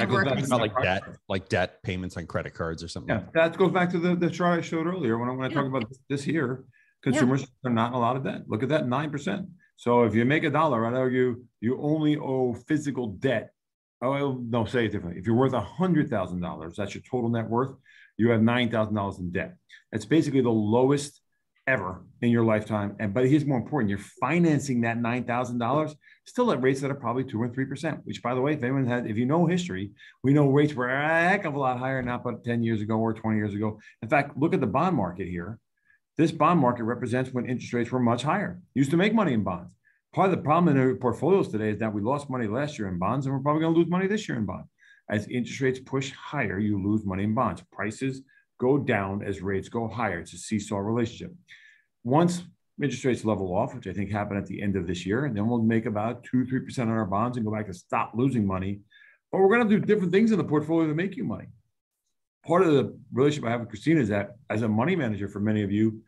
That goes back about like debt, like debt payments on credit cards or something. Yeah, that goes back to the, the chart I showed earlier when I, when I yeah. talk about this here. Consumers yeah. are not a lot of debt. Look at that, nine percent. So if you make a dollar, I'd argue you only owe physical debt. Oh no, say it differently. If you're worth a hundred thousand dollars, that's your total net worth. You have nine thousand dollars in debt. That's basically the lowest ever in your lifetime. And but here's more important: you're financing that nine thousand dollars still at rates that are probably two and three percent. Which, by the way, if anyone had, if you know history, we know rates were a heck of a lot higher, not but ten years ago or twenty years ago. In fact, look at the bond market here. This bond market represents when interest rates were much higher. Used to make money in bonds. Part of the problem in our portfolios today is that we lost money last year in bonds, and we're probably going to lose money this year in bonds. As interest rates push higher, you lose money in bonds. Prices go down as rates go higher. It's a seesaw relationship. Once interest rates level off, which I think happen at the end of this year, and then we'll make about two, three percent on our bonds and go back to stop losing money. But we're going to do different things in the portfolio to make you money. Part of the relationship I have with Christina is that as a money manager for many of you,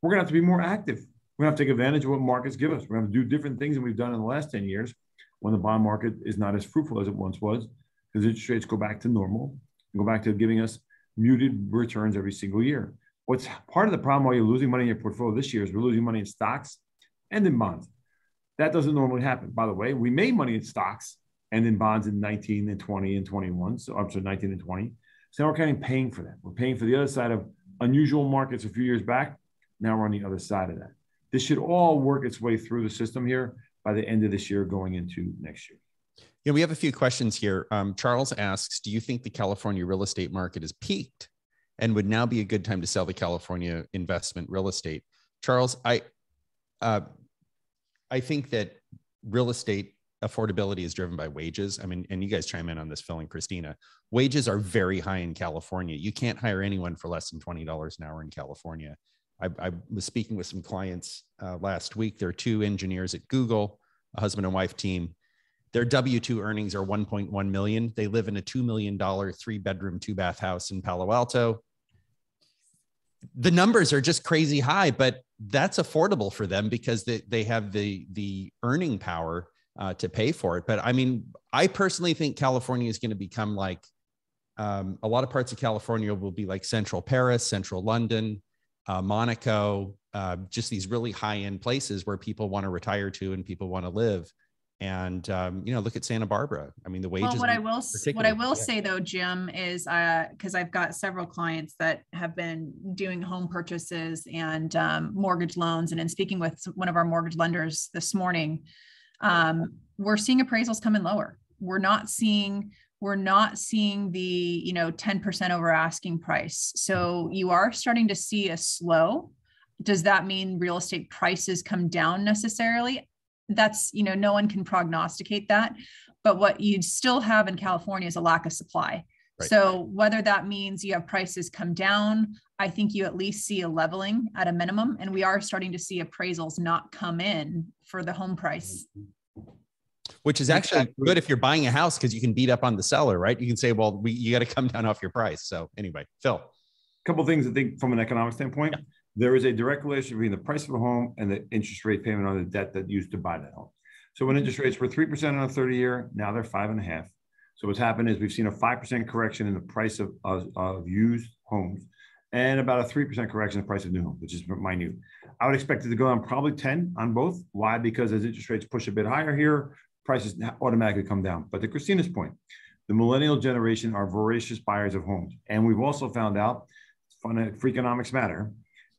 we're going to have to be more active. We're going to have to take advantage of what markets give us. We're going to, to do different things than we've done in the last 10 years when the bond market is not as fruitful as it once was because interest rates go back to normal go back to giving us muted returns every single year. What's part of the problem why you're losing money in your portfolio this year is we're losing money in stocks and in bonds. That doesn't normally happen. By the way, we made money in stocks and in bonds in 19 and 20 and 21. So I'm sorry, 19 and 20. So now we're kind of paying for that. We're paying for the other side of unusual markets a few years back. Now we're on the other side of that. This should all work its way through the system here by the end of this year, going into next year. Yeah, we have a few questions here. Um, Charles asks, do you think the California real estate market has peaked and would now be a good time to sell the California investment real estate. Charles, I, uh, I think that real estate affordability is driven by wages. I mean, and you guys chime in on this, Phil and Christina. Wages are very high in California. You can't hire anyone for less than twenty dollars an hour in California. I, I, was speaking with some clients uh, last week. There are two engineers at Google, a husband and wife team. Their W two earnings are 1.1 million. They live in a two million dollar three bedroom two bath house in Palo Alto the numbers are just crazy high, but that's affordable for them because they, they have the the earning power uh, to pay for it. But I mean, I personally think California is going to become like um, a lot of parts of California will be like Central Paris, Central London, uh, Monaco, uh, just these really high end places where people want to retire to and people want to live and um, you know look at santa barbara. I mean the wages well, what i will what i will yeah. say though jim is because uh, i've got several clients that have been doing home purchases and um, mortgage loans and in speaking with one of our mortgage lenders this morning um, we're seeing appraisals come in lower. We're not seeing we're not seeing the you know 10% over asking price. So you are starting to see a slow. Does that mean real estate prices come down necessarily that's you know no one can prognosticate that. But what you'd still have in california is a lack of supply. Right. so whether that means you have prices come down i think you at least see a leveling at a minimum. And we are starting to see appraisals not come in for the home price. Which is actually good if you're buying a house because you can beat up on the seller right? You can say well we, you got to come down off your price. So anyway phil. A couple things i think from an economic standpoint. Yeah there is a direct relationship between the price of a home and the interest rate payment on the debt that used to buy that home. So when interest rates were 3% on a 30 year, now they're five and a half. So what's happened is we've seen a 5% correction in the price of, of, of used homes and about a 3% correction in the price of new homes, which is minute. I would expect it to go down probably 10 on both. Why? Because as interest rates push a bit higher here, prices automatically come down. But to Christina's point, the millennial generation are voracious buyers of homes. And we've also found out, fun, Freakonomics matter,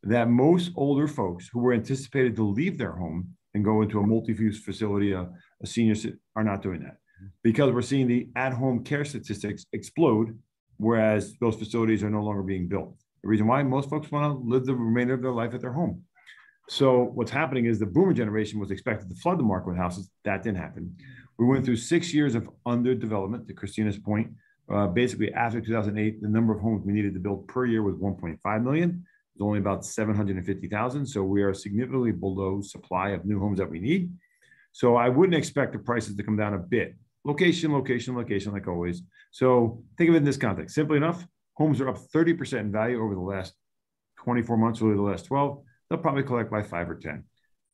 that most older folks who were anticipated to leave their home and go into a multi-use facility, a, a senior, are not doing that because we're seeing the at-home care statistics explode, whereas those facilities are no longer being built. The reason why most folks want to live the remainder of their life at their home. So what's happening is the boomer generation was expected to flood the market with houses. That didn't happen. We went through six years of underdevelopment, to Christina's point. Uh, basically, after 2008, the number of homes we needed to build per year was 1.5 million. It's only about 750,000. So we are significantly below supply of new homes that we need. So I wouldn't expect the prices to come down a bit. Location, location, location, like always. So think of it in this context. Simply enough, homes are up 30% in value over the last 24 months, really the last 12. They'll probably collect by five or 10.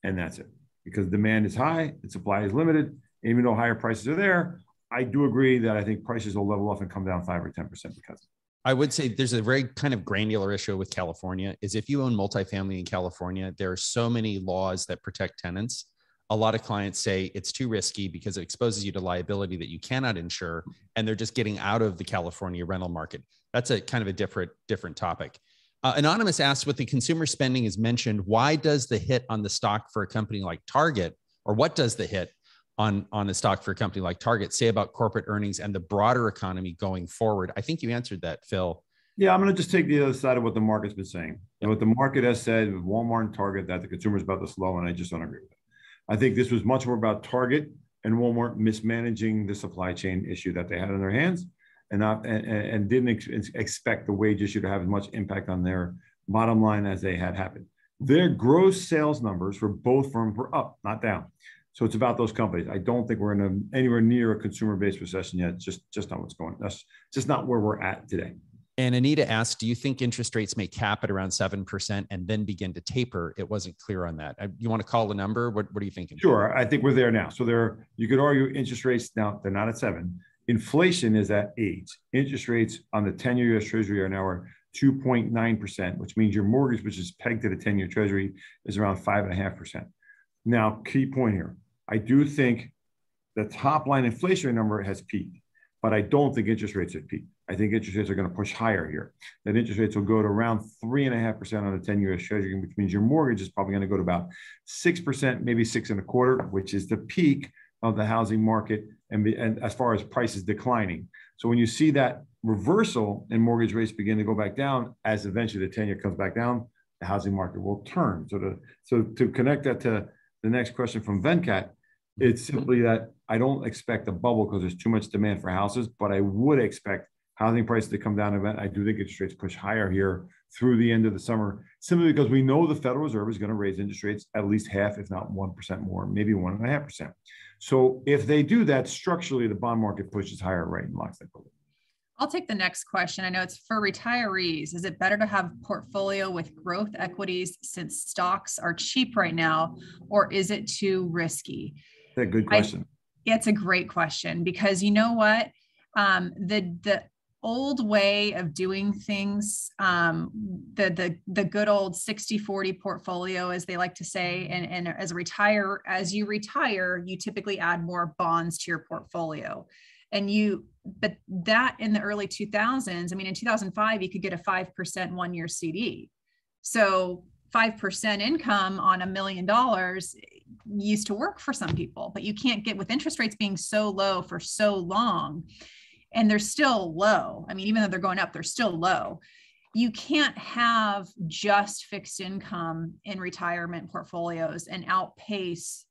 And that's it. Because demand is high and supply is limited even though higher prices are there, I do agree that I think prices will level off and come down five or 10% because. I would say there's a very kind of granular issue with California is if you own multifamily in California, there are so many laws that protect tenants. A lot of clients say it's too risky because it exposes you to liability that you cannot insure, and they're just getting out of the California rental market. That's a kind of a different different topic. Uh, Anonymous asks, with the consumer spending is mentioned, why does the hit on the stock for a company like Target, or what does the hit on on a stock for a company like Target say about corporate earnings and the broader economy going forward? I think you answered that, Phil. Yeah, I'm going to just take the other side of what the market's been saying. Yep. What the market has said with Walmart and Target that the consumer is about to slow, and I just don't agree with it. I think this was much more about Target and Walmart mismanaging the supply chain issue that they had in their hands, and not and, and didn't ex- expect the wage issue to have as much impact on their bottom line as they had happened. Their gross sales numbers for both firms were up, not down. So it's about those companies. I don't think we're in a, anywhere near a consumer-based recession yet. It's just just not what's going. That's just not where we're at today. And Anita asked, "Do you think interest rates may cap at around seven percent and then begin to taper?" It wasn't clear on that. Uh, you want to call the number? What What are you thinking? Sure, I think we're there now. So there, you could argue interest rates now they're not at seven. Inflation is at eight. Interest rates on the ten-year U.S. Treasury are now are 2.9%, which means your mortgage, which is pegged to the 10 year treasury, is around 5.5%. Now, key point here I do think the top line inflationary number has peaked, but I don't think interest rates have peaked. I think interest rates are going to push higher here. That interest rates will go to around three and a half percent on a 10 year treasury, which means your mortgage is probably going to go to about six percent, maybe six and a quarter, which is the peak of the housing market and, and as far as prices declining. So when you see that reversal and mortgage rates begin to go back down, as eventually the 10 year comes back down, the housing market will turn. So to so to connect that to the next question from Venkat, it's mm-hmm. simply that I don't expect a bubble because there's too much demand for houses, but I would expect housing prices to come down a bit. I do think interest rates push higher here through the end of the summer, simply because we know the Federal Reserve is going to raise interest rates at least half, if not 1% more, maybe 1.5%. So if they do that, structurally, the bond market pushes higher right in lockstep. I'll take the next question. I know it's for retirees. Is it better to have a portfolio with growth equities since stocks are cheap right now, or is it too risky? A good question. I, it's a great question because you know what? Um, the the old way of doing things, um, the the the good old 60-40 portfolio, as they like to say, and, and as a retire, as you retire, you typically add more bonds to your portfolio. And you, but that in the early 2000s, I mean, in 2005, you could get a 5% one year CD. So 5% income on a million dollars used to work for some people, but you can't get with interest rates being so low for so long. And they're still low. I mean, even though they're going up, they're still low. You can't have just fixed income in retirement portfolios and outpace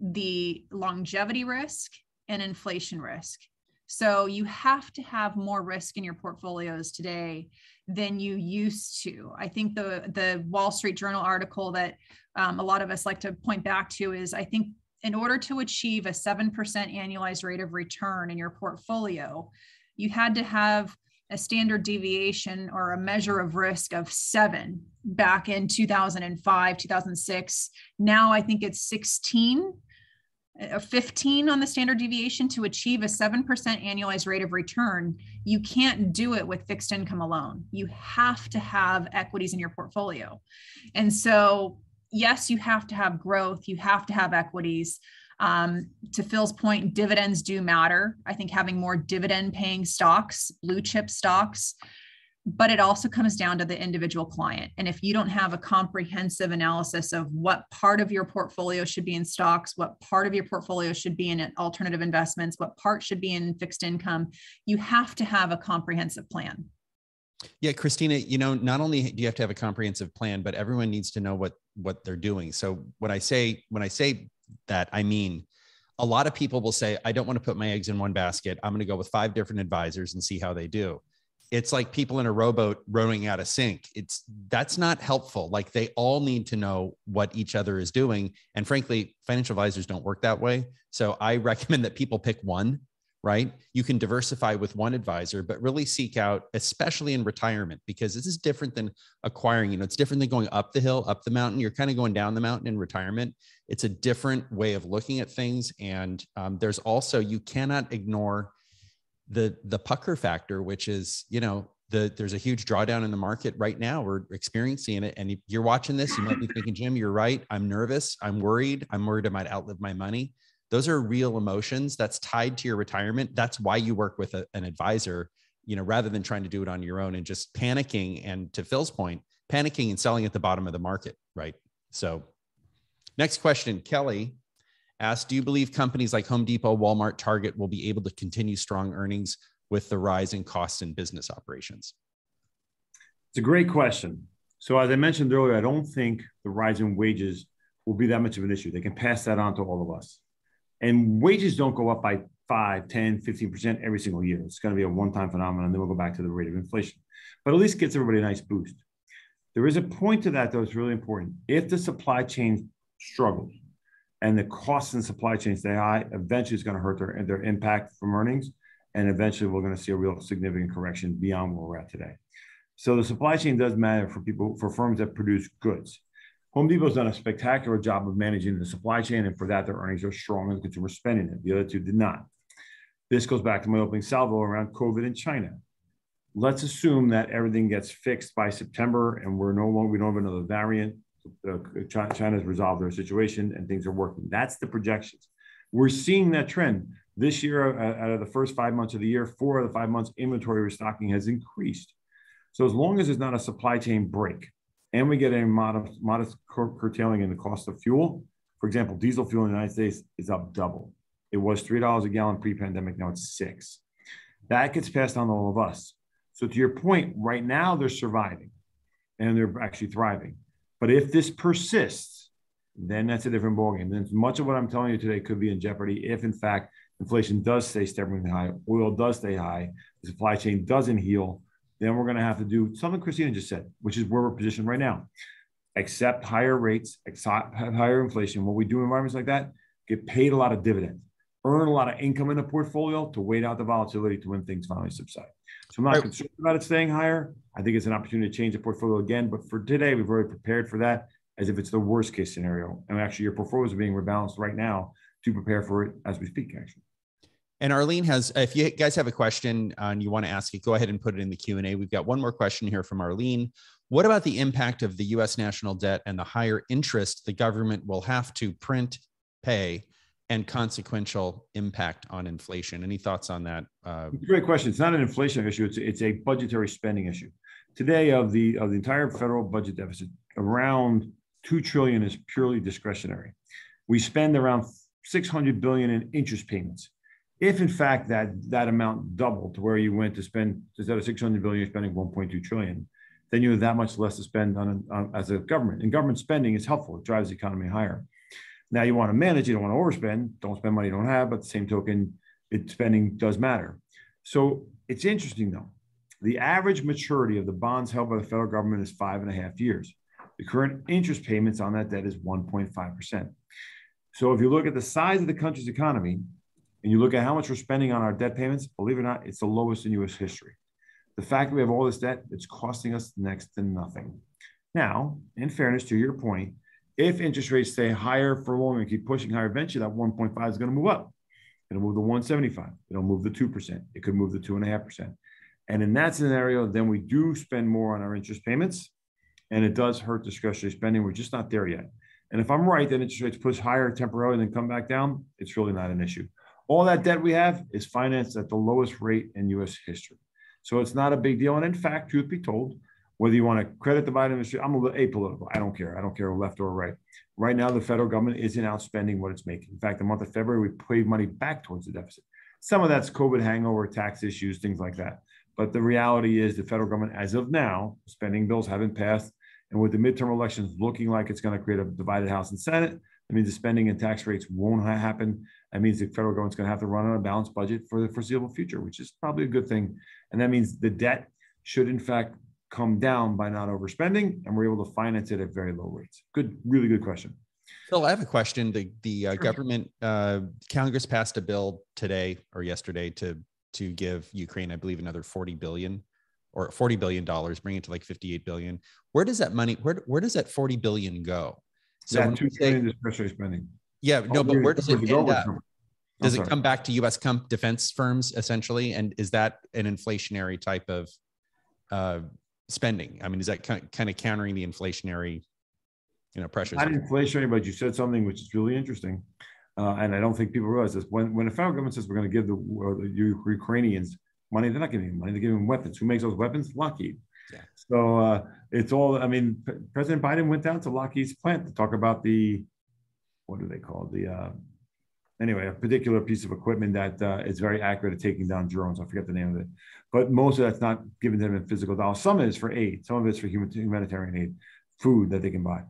the longevity risk and inflation risk. So you have to have more risk in your portfolios today than you used to. I think the the Wall Street Journal article that um, a lot of us like to point back to is I think in order to achieve a 7% annualized rate of return in your portfolio, you had to have a standard deviation or a measure of risk of seven back in 2005, 2006. Now I think it's 16 a 15 on the standard deviation to achieve a 7% annualized rate of return, you can't do it with fixed income alone. You have to have equities in your portfolio. And so, yes, you have to have growth, you have to have equities. Um, to Phil's point, dividends do matter. I think having more dividend paying stocks, blue chip stocks, but it also comes down to the individual client. And if you don't have a comprehensive analysis of what part of your portfolio should be in stocks, what part of your portfolio should be in alternative investments, what part should be in fixed income, you have to have a comprehensive plan. Yeah, Christina, you know, not only do you have to have a comprehensive plan, but everyone needs to know what what they're doing. So when I say when I say that, I mean a lot of people will say, I don't want to put my eggs in one basket. I'm going to go with five different advisors and see how they do it's like people in a rowboat rowing out a sink it's that's not helpful. Like they all need to know what each other is doing. And frankly financial advisors don't work that way. So i [laughs] recommend that people pick one right? You can diversify with one advisor but really seek out especially in retirement because this is different than acquiring. You know it's different than going up the hill up the mountain. You're kind of going down the mountain in retirement. It's a different way of looking at things. And um, there's also you cannot ignore the the pucker factor, which is you know the there's a huge drawdown in the market right now. We're experiencing it, and you're watching this. You might be thinking, Jim, you're right. I'm nervous. I'm worried. I'm worried I might outlive my money. Those are real emotions that's tied to your retirement. That's why you work with a, an advisor, you know, rather than trying to do it on your own and just panicking. And to Phil's point, panicking and selling at the bottom of the market, right? So, next question, Kelly asked, do you believe companies like Home Depot, Walmart, Target will be able to continue strong earnings with the rise in costs in business operations? It's a great question. So as I mentioned earlier, I don't think the rise in wages will be that much of an issue. They can pass that on to all of us. And wages don't go up by 5, 10, 15% every single year. It's going to be a one-time phenomenon. Then we'll go back to the rate of inflation. But at least gets everybody a nice boost. There is a point to that, though, it's really important. If the supply chain struggles, and the costs and supply chains stay eventually it's going to hurt their, their impact from earnings. And eventually we're going to see a real significant correction beyond where we're at today. So the supply chain does matter for people, for firms that produce goods. Home Depot's done a spectacular job of managing the supply chain, and for that, their earnings are strong and consumer spending it. The other two did not. This goes back to my opening salvo around COVID in China. Let's assume that everything gets fixed by September and we're no longer, we don't have another variant China's resolved their situation and things are working. That's the projections. We're seeing that trend. This year, uh, out of the first five months of the year, four of the five months inventory restocking has increased. So as long as there's not a supply chain break and we get a modest, modest curtailing in the cost of fuel, for example, diesel fuel in the United States is up double. It was $3 a gallon pre-pandemic, now it's six. That gets passed on to all of us. So to your point, right now they're surviving and they're actually thriving. But if this persists, then that's a different ballgame. Then much of what I'm telling you today could be in jeopardy if, in fact, inflation does stay stubbornly high, oil does stay high, the supply chain doesn't heal. Then we're going to have to do something Christina just said, which is where we're positioned right now. Accept higher rates, accept higher inflation. What we do in environments like that, get paid a lot of dividends, earn a lot of income in the portfolio to wait out the volatility to when things finally subside. So I'm not right. concerned about it staying higher. I think it's an opportunity to change the portfolio again. But for today, we've already prepared for that as if it's the worst case scenario. And actually, your portfolios are being rebalanced right now to prepare for it as we speak, actually. And Arlene has, if you guys have a question uh, and you want to ask it, go ahead and put it in the Q&A. We've got one more question here from Arlene. What about the impact of the US national debt and the higher interest the government will have to print, pay and consequential impact on inflation. Any thoughts on that? Uh, great question. It's not an inflation issue. It's, it's a budgetary spending issue. Today, of the of the entire federal budget deficit, around two trillion is purely discretionary. We spend around 600 billion in interest payments. If in fact that that amount doubled to where you went to spend instead of 600 billion, you're spending 1.2 trillion, then you have that much less to spend on, on as a government. And government spending is helpful; it drives the economy higher. Now you want to manage, you don't want to overspend, don't spend money you don't have, but the same token, it spending does matter. So it's interesting though. The average maturity of the bonds held by the federal government is five and a half years. The current interest payments on that debt is 1.5%. So if you look at the size of the country's economy and you look at how much we're spending on our debt payments, believe it or not, it's the lowest in US history. The fact that we have all this debt, it's costing us next to nothing. Now, in fairness to your point, if interest rates stay higher for longer and keep pushing higher, eventually that 1.5 is going to move up. It'll move to 175. It'll move to 2%. It could move to 2.5%. And in that scenario, then we do spend more on our interest payments and it does hurt discretionary spending. We're just not there yet. And if I'm right then interest rates push higher temporarily and then come back down, it's really not an issue. All that debt we have is financed at the lowest rate in US history. So it's not a big deal. And in fact, truth be told, whether you want to credit the Biden administration, I'm a little apolitical. I don't care. I don't care left or right. Right now, the federal government isn't outspending what it's making. In fact, the month of February, we paid money back towards the deficit. Some of that's COVID hangover, tax issues, things like that. But the reality is the federal government, as of now, spending bills haven't passed. And with the midterm elections looking like it's going to create a divided House and Senate, that means the spending and tax rates won't happen. That means the federal government's going to have to run on a balanced budget for the foreseeable future, which is probably a good thing. And that means the debt should, in fact, come down by not overspending, and we're able to finance it at very low rates. Good, really good question. Phil, I have a question. The the uh, government uh, Congress passed a bill today or yesterday to to give Ukraine, I believe, another forty billion or forty billion dollars, bring it to like fifty eight billion. Where does that money? Where where does that forty billion go? So that two trillion discretionary spending. Yeah, no, but where does it end up? Does it come back to U.S. comp defense firms essentially, and is that an inflationary type of uh, spending? I mean, is that kind of countering the inflationary, you know, pressures? Not inflationary, but you said something which is really interesting, uh, and I don't think people realize this. When when the federal government says we're going to give the, the Ukrainians money, they're not giving them money; they're giving them weapons. Who makes those weapons? Lockheed. Yeah. So uh, it's all. I mean, P- President Biden went down to Lockheed's plant to talk about the what do they call it? the uh, anyway, a particular piece of equipment that uh, is very accurate at taking down drones. I forget the name of it, but most of that's not given to them in physical dollars. Some is for aid, some of it's for humanitarian aid, food that they can buy.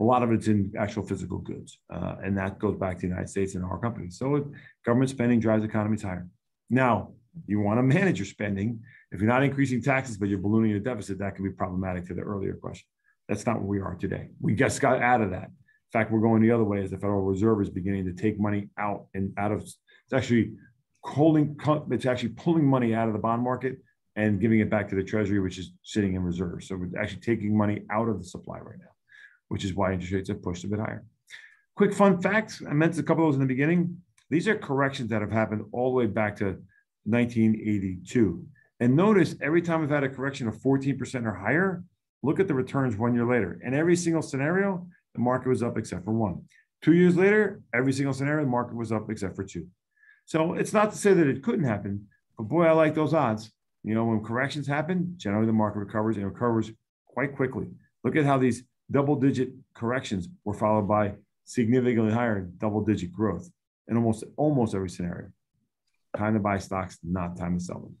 A lot of it's in actual physical goods, uh, and that goes back to the United States and our companies. So government spending drives economies higher. Now, you want to manage your spending. If you're not increasing taxes, but you're ballooning your deficit, that can be problematic to the earlier question. That's not where we are today. We just got out of that fact, we're going the other way as the Federal Reserve is beginning to take money out and out of it's actually holding it's actually pulling money out of the bond market and giving it back to the Treasury, which is sitting in reserve. So we're actually taking money out of the supply right now, which is why interest rates have pushed a bit higher. Quick fun facts. I mentioned a couple of those in the beginning. These are corrections that have happened all the way back to 1982. And notice every time we've had a correction of 14% or higher, look at the returns one year later. In every single scenario, the market was up except for one. Two years later, every single scenario, the market was up except for two. So it's not to say that it couldn't happen, but boy, I like those odds. You know, when corrections happen, generally the market recovers and recovers quite quickly. Look at how these double digit corrections were followed by significantly higher double digit growth in almost almost every scenario. Time to buy stocks, not time to sell them.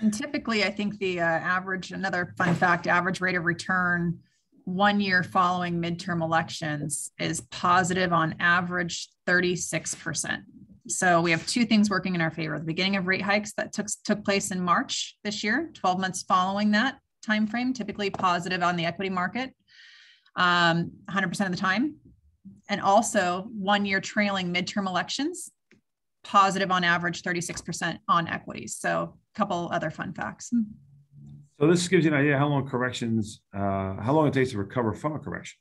And typically, I think the uh, average, another fun fact, average rate of return one year following midterm elections is positive on average 36%. So we have two things working in our favor. The beginning of rate hikes that took, took place in March this year, 12 months following that time frame, typically positive on the equity market, um, 100% of the time. And also one year trailing midterm elections, positive on average 36% on equities. So a couple other fun facts. So this gives you an idea how long corrections, uh, how long it takes to recover from a correction.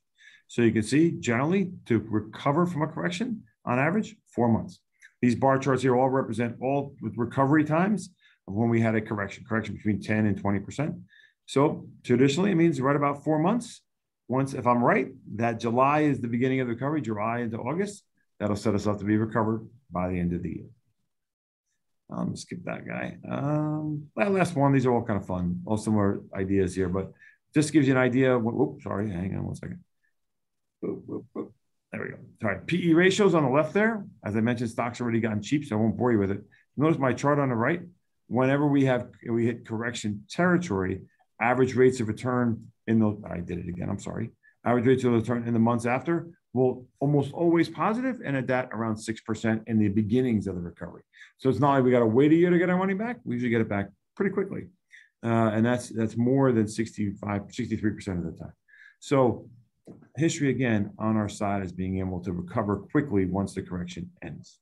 So you can see generally to recover from a correction, on average, four months. These bar charts here all represent all with recovery times of when we had a correction, correction between 10 and 20%. So traditionally, it means right about four months. Once, if I'm right, that July is the beginning of the recovery, July into August, that'll set us up to be recovered by the end of the year. Um, skip that guy. Um, that last one, these are all kind of fun, all similar ideas here, but just gives you an idea. What, sorry, hang on one second. There we go. Sorry, PE ratios on the left there. As I mentioned, stocks already gotten cheap, so I won't bore you with it. Notice my chart on the right. Whenever we have we hit correction territory, average rates of return in the I did it again. I'm sorry. Average rates of return in the months after will almost always positive and at that around 6% in the beginnings of the recovery. So it's not like we got to wait a year to get our money back. We usually get it back pretty quickly. Uh, and that's that's more than 65, 63% of the time. So history again on our side is being able to recover quickly once the correction ends.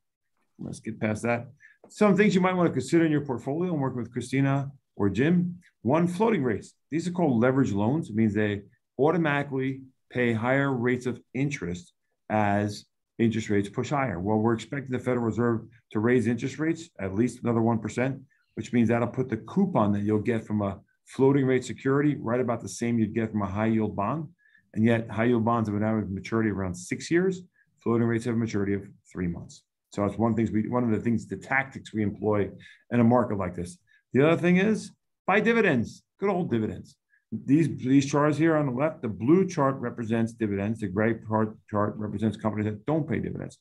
Let's get past that. Some things you might want to consider in your portfolio and work with Christina or Jim. One, floating rates. These are called leverage loans. It means they automatically pay higher rates of interest as interest rates push higher. Well, we're expecting the Federal Reserve to raise interest rates at least another 1%, which means that'll put the coupon that you'll get from a floating rate security right about the same you'd get from a high yield bond. And yet high yield bonds have an average maturity around six years. Floating rates have a maturity of three months. So that's one things we one of the things the tactics we employ in a market like this. The other thing is buy dividends, good old dividends. These these charts here on the left, the blue chart represents dividends. The gray part chart represents companies that don't pay dividends.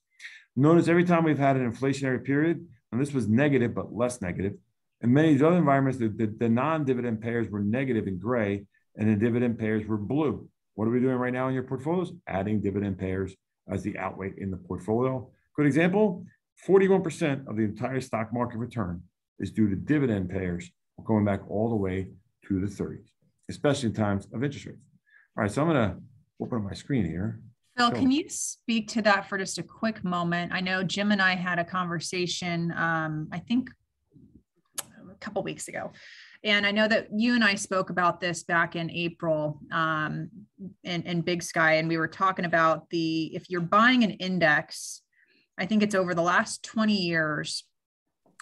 Notice every time we've had an inflationary period, and this was negative but less negative. In many of these other environments, the, the, the non-dividend payers were negative in gray, and the dividend payers were blue. What are we doing right now in your portfolios? Adding dividend payers as the outweight in the portfolio. Good example, 41% of the entire stock market return is due to dividend payers going back all the way to the 30s, especially in times of interest rates. All right, so I'm going to open up my screen here. Phil, can you speak to that for just a quick moment? I know Jim and I had a conversation, um, I think a couple weeks ago. And I know that you and I spoke about this back in April um, in, in Big Sky, and we were talking about the if you're buying an index, I think it's over the last 20 years,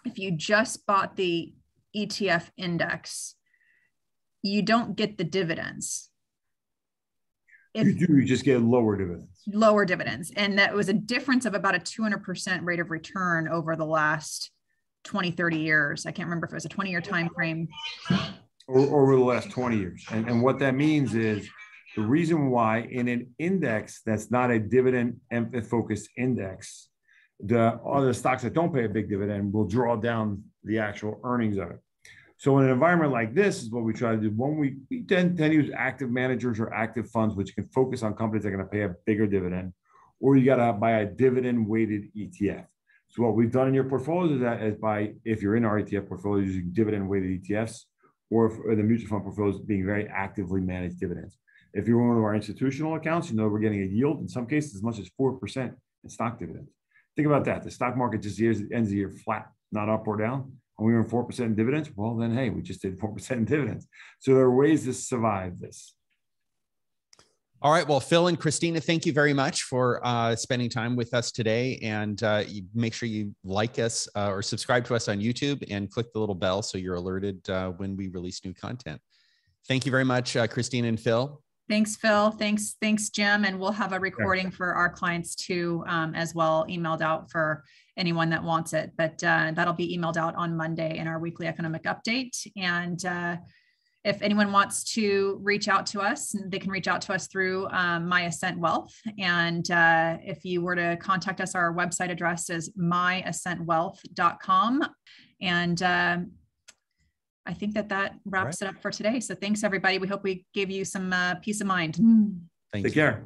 if you just bought the ETF index, you don't get the dividends. If, you do, you just get lower dividends. Lower dividends. And that was a difference of about a 200% rate of return over the last 20, 30 years. I can't remember if it was a 20 year time frame. Over the last 20 years. And, and what that means is the reason why in an index that's not a dividend focused index, the other stocks that don't pay a big dividend will draw down the actual earnings of it. So in an environment like this is what we try to do. One, we, we tend, tend to use active managers or active funds, which can focus on companies that are going to pay a bigger dividend, or you got to buy a dividend weighted ETF. So what we've done in your portfolios is that is by, if you're in our ETF portfolio, using dividend weighted ETFs, or, or the mutual fund portfolios being very actively managed dividends. If you're one of our institutional accounts, you know we're getting a yield in some cases as much as 4% in stock dividends. Think about that. The stock market just years, ends the year flat, not up or down and we earn 4% in dividends, well, then, hey, we just did 4% in dividends. So there are ways to survive this. All right. Well, Phil and Christina, thank you very much for uh, spending time with us today. And uh, make sure you like us uh, or subscribe to us on YouTube and click the little bell so you're alerted uh, when we release new content. Thank you very much, uh, Christina and Phil. Thanks, Phil. Thanks, thanks, Jim. And we'll have a recording for our clients too, um, as well, emailed out for anyone that wants it. But uh, that'll be emailed out on Monday in our weekly economic update. And uh, if anyone wants to reach out to us, they can reach out to us through um, My Ascent Wealth. And uh, if you were to contact us, our website address is myascentwealth.com. And uh, I think that that wraps right. it up for today. So thanks, everybody. We hope we gave you some uh, peace of mind. Thank Take you. care.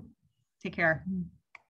Take care.